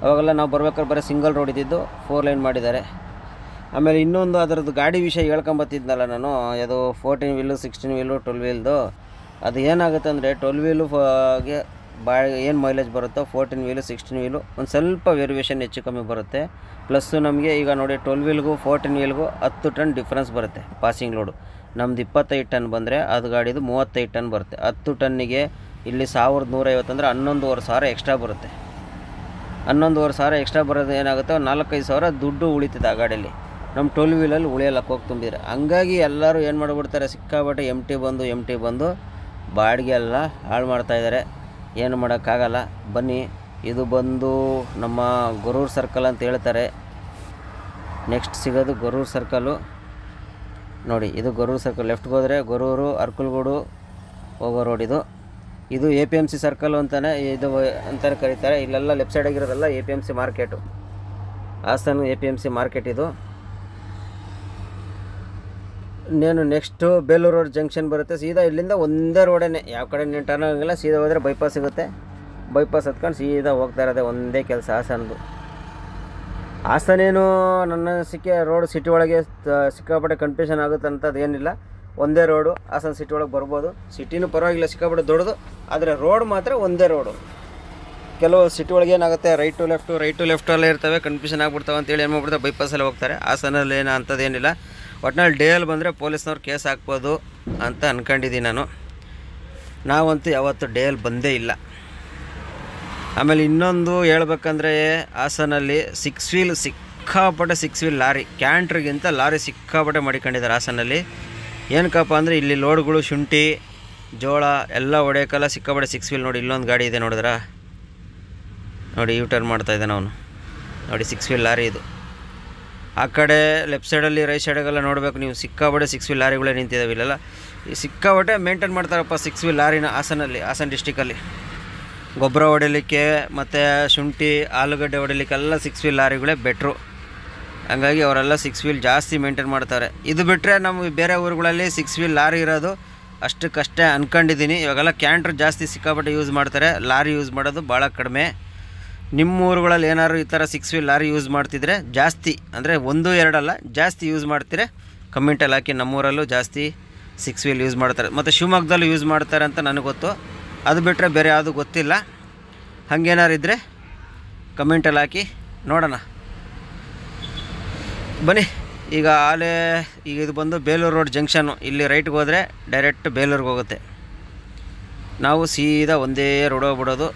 Speaker 1: ಅವಾಗೆಲ್ಲ ನಾವು ಬರ್ಬೇಕಾದ್ರೆ ಬರೀ ಸಿಂಗಲ್ ರೋಡ್ ಇದ್ದಿದ್ದು ಫೋರ್ ಲೈನ್ ಮಾಡಿದ್ದಾರೆ. ಆಮೇಲೆ ಇನ್ನೊಂದು ಅದರದ್ದು ಗಾಡಿ ವಿಷಯ ಹೇಳ್ಕೊಂಬತ್ತಿದ್ನಲ್ಲ ನಾನು, ಅದು fourteen wheel sixteen wheel twelve ವೀಲ್ದು ಅದು ಏನಾಗುತ್ತೆ ಅಂದರೆ ಟ್ವೆಲ್ ವೀಲು ಫಾಗೆ ಬಾ ಏನು ಮೈಲೇಜ್ ಬರುತ್ತೋ ಫೋರ್ಟೀನ್ ವೀಲು ಸಿಕ್ಸ್ಟೀನ್ ವೀಲು ಒಂದು ಸ್ವಲ್ಪ ವೇರಿಯೇಷನ್ ಹೆಚ್ಚು ಕಮ್ಮಿ ಬರುತ್ತೆ. ಪ್ಲಸ್ಸು ನಮಗೆ ಈಗ ನೋಡಿ ಟ್ವೆಲ್ ವೀಲ್ಗೂ ಫೋರ್ಟೀನ್ ವೀಲ್ಗೂ ಹತ್ತು ಟನ್ ಡಿಫ್ರೆನ್ಸ್ ಬರುತ್ತೆ ಪಾಸಿಂಗ್ ಲೋಡು ನಮ್ದು ಇಪ್ಪತ್ತೈದು ಟನ್ ಬಂದರೆ ಅದು ಗಾಡಿದು ಮೂವತ್ತೈದು ಟನ್ ಬರುತ್ತೆ. ಹತ್ತು ಟನ್ನಿಗೆ ಇಲ್ಲಿ ಸಾವಿರದ ನೂರೈವತ್ತು ಅಂದರೆ ಹನ್ನೊಂದುವರೆ ಸಾವಿರ ಎಕ್ಸ್ಟ್ರಾ ಬರುತ್ತೆ. ಹನ್ನೊಂದುವರೆ ಸಾವಿರ ಎಕ್ಸ್ಟ್ರಾ ಬರೋದು ಏನಾಗುತ್ತೆ? ನಾಲ್ಕೈದು ಸಾವಿರ ದುಡ್ಡು ಉಳಿತದೆ ಆ ಗಾಡೀಲಿ. ನಮ್ಮ ಟೋಲ್ ವೀಲಲ್ಲಿ ಉಳಿಯಲ್ಲ ಹೋಗಿ ತುಂಬಿದ್ರೆ. ಹಂಗಾಗಿ ಎಲ್ಲರೂ ಏನು ಮಾಡಿಬಿಡ್ತಾರೆ? ಸಿಕ್ಕಾಪಟ್ಟೆ ಎಂ ಟಿ ಬಂದು ಎಂ ಟಿ ಬಂದು ಬಾಡಿಗೆ ಎಲ್ಲ ಹಾಳು ಮಾಡ್ತಾಯಿದ್ದಾರೆ ಏನು ಮಾಡೋಕ್ಕಾಗಲ್ಲ. ಬನ್ನಿ, ಇದು ಬಂದು ನಮ್ಮ ಗೊರೂರು ಸರ್ಕಲ್ ಅಂತ ಹೇಳ್ತಾರೆ. ನೆಕ್ಸ್ಟ್ ಸಿಗೋದು ಗೊರೂರು ಸರ್ಕಲ್ಲು ನೋಡಿ, ಇದು ಗೊರೂರು ಸರ್ಕಲ್ ಲೆಫ್ಟ್ಗೆ ಹೋದರೆ ಗೊರೂರು, ಅರ್ಕಲ್ಗೂಡು ಹೋಗೋ ರೋಡ್ ಇದು. ಇದು A P M C circle ಅಂತಾನೆ ಇದು ಅಂತಲೇ ಕರೀತಾರೆ. ಇಲ್ಲೆಲ್ಲ left ಸೈಡಾಗಿರೋದೆಲ್ಲ A P M C market Hassan A P M C market ಇದು. ಇನ್ನೇನು ನೆಕ್ಸ್ಟು ಬೇಲೂರು ರೋಡ್ ಜಂಕ್ಷನ್ ಬರುತ್ತೆ. ಸೀದಾ ಇಲ್ಲಿಂದ ಒಂದೇ ರೋಡೇ ಯಾವ ಕಡೆ ನೀನು ಟರ್ನ್ ಆಗಂಗಿಲ್ಲ, ಸೀದಾ ಹೋದರೆ ಬೈಪಾಸ್ ಸಿಗುತ್ತೆ. ಬೈಪಾಸ್ ಹತ್ಕೊಂಡು ಸೀದಾ ಹೋಗ್ತಾ ಇರೋದೆ ಒಂದೇ ಕೆಲಸ ಹಾಸನದು. ಹಾಸನೇನು ನನ್ನ ಸಿಕ್ಕೆ ರೋಡ್ ಸಿಟಿ ಒಳಗೆ ಸಿಕ್ಕಾಪಟ್ಟೆ ಕನ್ಫ್ಯೂಷನ್ ಆಗುತ್ತೆ ಅಂತದ್ದು ಏನಿಲ್ಲ. ಒಂದೇ ರೋಡು, ಹಾಸನ ಸಿಟಿ ಒಳಗೆ ಬರ್ಬೋದು. ಸಿಟಿನೂ ಪರವಾಗಿಲ್ಲ ಸಿಕ್ಕಾಬಿಟ್ಟು ದೊಡ್ಡದು, ಆದರೆ ರೋಡ್ ಮಾತ್ರ ಒಂದೇ ರೋಡು ಕೆಲವು ಸಿಟಿ ಒಳಗೆ ಏನಾಗುತ್ತೆ right to left right to left ಅಲ್ಲೇ ಇರ್ತವೆ ಕನ್ಫ್ಯೂಷನ್ ಆಗ್ಬಿಡ್ತಾವೆ ಅಂತೇಳಿ ಏನು ಮಾಡ್ಬಿಡ್ತಾರೆ ಬೈಪಾಸಲ್ಲಿ ಹೋಗ್ತಾರೆ. ಹಾಸನಲ್ಲಿ ಏನು ಅಂಥದ್ದೇನಿಲ್ಲ ಒಟ್ನಲ್ಲಿ ಡೇ ಅಲ್ಲಿ ಬಂದರೆ ಪೊಲೀಸ್ನವ್ರು ಕೇಸ್ ಹಾಕ್ಬೋದು ಅಂತ ಅನ್ಕೊಂಡಿದ್ದೀನಿ ನಾನು. ನಾವಂತೂ ಯಾವತ್ತೂ ಡೇ ಅಲ್ಲಿ ಬಂದೇ ಇಲ್ಲ. ಆಮೇಲೆ ಇನ್ನೊಂದು ಹೇಳ್ಬೇಕಂದ್ರೆ, ಹಾಸನಲ್ಲಿ ಸಿಕ್ಸ್ ವೀಲ್ ಸಿಕ್ಕಾಪಟ್ಟೆ ಸಿಕ್ಸ್ ವೀಲ್ ಲಾರಿ ಕ್ಯಾಂಟ್ರಿಗಿಂತ ಲಾರಿ ಸಿಕ್ಕಾಪಟ್ಟೆ ಮಾಡಿಕೊಂಡಿದ್ದಾರೆ ಹಾಸನಲ್ಲಿ. ಏನಕ್ಕಪ್ಪ ಅಂದರೆ ಇಲ್ಲಿ ಲೋಡ್ಗಳು, ಶುಂಠಿ, ಜೋಳ ಎಲ್ಲ ಹೊಡೆಯೋಕ್ಕೆಲ್ಲ ಸಿಕ್ಕಾಪಟ್ಟೆ ಸಿಕ್ಸ್ ವೀಲ್ ನೋಡಿ, ಇಲ್ಲೊಂದು ಗಾಡಿ ಇದೆ ನೋಡಿದ್ರಾ? ನೋಡಿ ಯೂ ಟರ್ನ್ ಮಾಡ್ತಾ ಇದ್ದಾನೆ ಅವನು. ನೋಡಿ ಸಿಕ್ಸ್ ವೀಲ್ ಲಾರಿ ಇದು. ಆ ಕಡೆ ಲೆಫ್ಟ್ ಸೈಡಲ್ಲಿ ರೈಟ್ ಸೈಡಾಗೆಲ್ಲ ನೋಡಬೇಕು ನೀವು. ಸಿಕ್ಕಾಪಟ್ಟೆ ಸಿಕ್ಸ್ ವೀಲ್ ಲಾರಿಗಳೇ ನಿಂತಿದ್ದಾವೆ ಇಲ್ಲೆಲ್ಲ. ಈ ಸಿಕ್ಕಾಪಟ್ಟೆ ಮೇಂಟೈನ್ ಮಾಡ್ತಾರಪ್ಪ ಸಿಕ್ಸ್ ವೀಲ್ ಲಾರಿನ ಹಾಸನಲ್ಲಿ, ಹಾಸನ ಡಿಸ್ಟಿಕಲ್ಲಿ ಗೊಬ್ಬರ ಹೊಡಿಲಿಕ್ಕೆ ಮತ್ತು ಶುಂಠಿ, ಆಲೂಗಡ್ಡೆ ಹೊಡಿಲಿಕ್ಕೆಲ್ಲ ಸಿಕ್ಸ್ ವೀಲ್ ಲಾರಿಗಳೇ ಬೆಟ್ರು ಹಂಗಾಗಿ ಅವರೆಲ್ಲ ಸಿಕ್ಸ್ ವೀಲ್ ಜಾಸ್ತಿ ಮೇಂಟೈನ್ ಮಾಡ್ತಾರೆ. ಇದು ಬಿಟ್ಟರೆ ನಮಗೆ ಬೇರೆ ಊರುಗಳಲ್ಲಿ ಸಿಕ್ಸ್ ವೀಲ್ ಲಾರಿ ಇರೋದು ಅಷ್ಟಕ್ಕಷ್ಟೇ ಅಂದ್ಕೊಂಡಿದ್ದೀನಿ ಇವಾಗೆಲ್ಲ ಕ್ಯಾಂಟ್ರ್ ಜಾಸ್ತಿ ಸಿಕ್ಕಾಪಟ್ಟೆ ಯೂಸ್ ಮಾಡ್ತಾರೆ. ಲಾರಿ ಯೂಸ್ ಮಾಡೋದು ಭಾಳ ಕಡಿಮೆ. ನಿಮ್ಮ ಊರುಗಳಲ್ಲಿ ಏನಾದ್ರು ಈ ಥರ ಸಿಕ್ಸ್ ವೀಲ್ ಲಾರಿ ಯೂಸ್ ಮಾಡ್ತಿದ್ರೆ ಜಾಸ್ತಿ, ಅಂದರೆ ಒಂದು ಎರಡಲ್ಲ ಜಾಸ್ತಿ ಯೂಸ್ ಮಾಡ್ತೀರ. ಕಮೆಂಟಲ್ಲಿ ಹಾಕಿ ನಮ್ಮೂರಲ್ಲೂ ಜಾಸ್ತಿ ಸಿಕ್ಸ್ ವೀಲ್ ಯೂಸ್ ಮಾಡ್ತಾರೆ. ಮತ್ತು ಶಿವಮೊಗ್ಗದಲ್ಲೂ ಯೂಸ್ ಮಾಡ್ತಾರೆ ಅಂತ ನನಗೆ ಗೊತ್ತು. ಅದು ಬಿಟ್ಟರೆ ಬೇರೆ ಯಾವುದು ಗೊತ್ತಿಲ್ಲ. ಹಾಗೇನಾರು ಇದ್ದರೆ ಕಮೆಂಟಲ್ಲಿ ಹಾಕಿ ನೋಡೋಣ. ಬನ್ನಿ, ಈಗ ಆಲೇ, ಈಗ ಇದು ಬಂದು ಬೇಲೂರು ರೋಡ್ ಜಂಕ್ಷನ್ನು ಇಲ್ಲಿ ರೈಟ್ಗೆ ಹೋದರೆ ಡೈರೆಕ್ಟ್ ಬೇಲೂರಿಗೆ ಹೋಗುತ್ತೆ. ನಾವು ಸೀದಾ ಒಂದೇ ರೋಡ್ ಹೋಗ್ಬಿಡೋದು.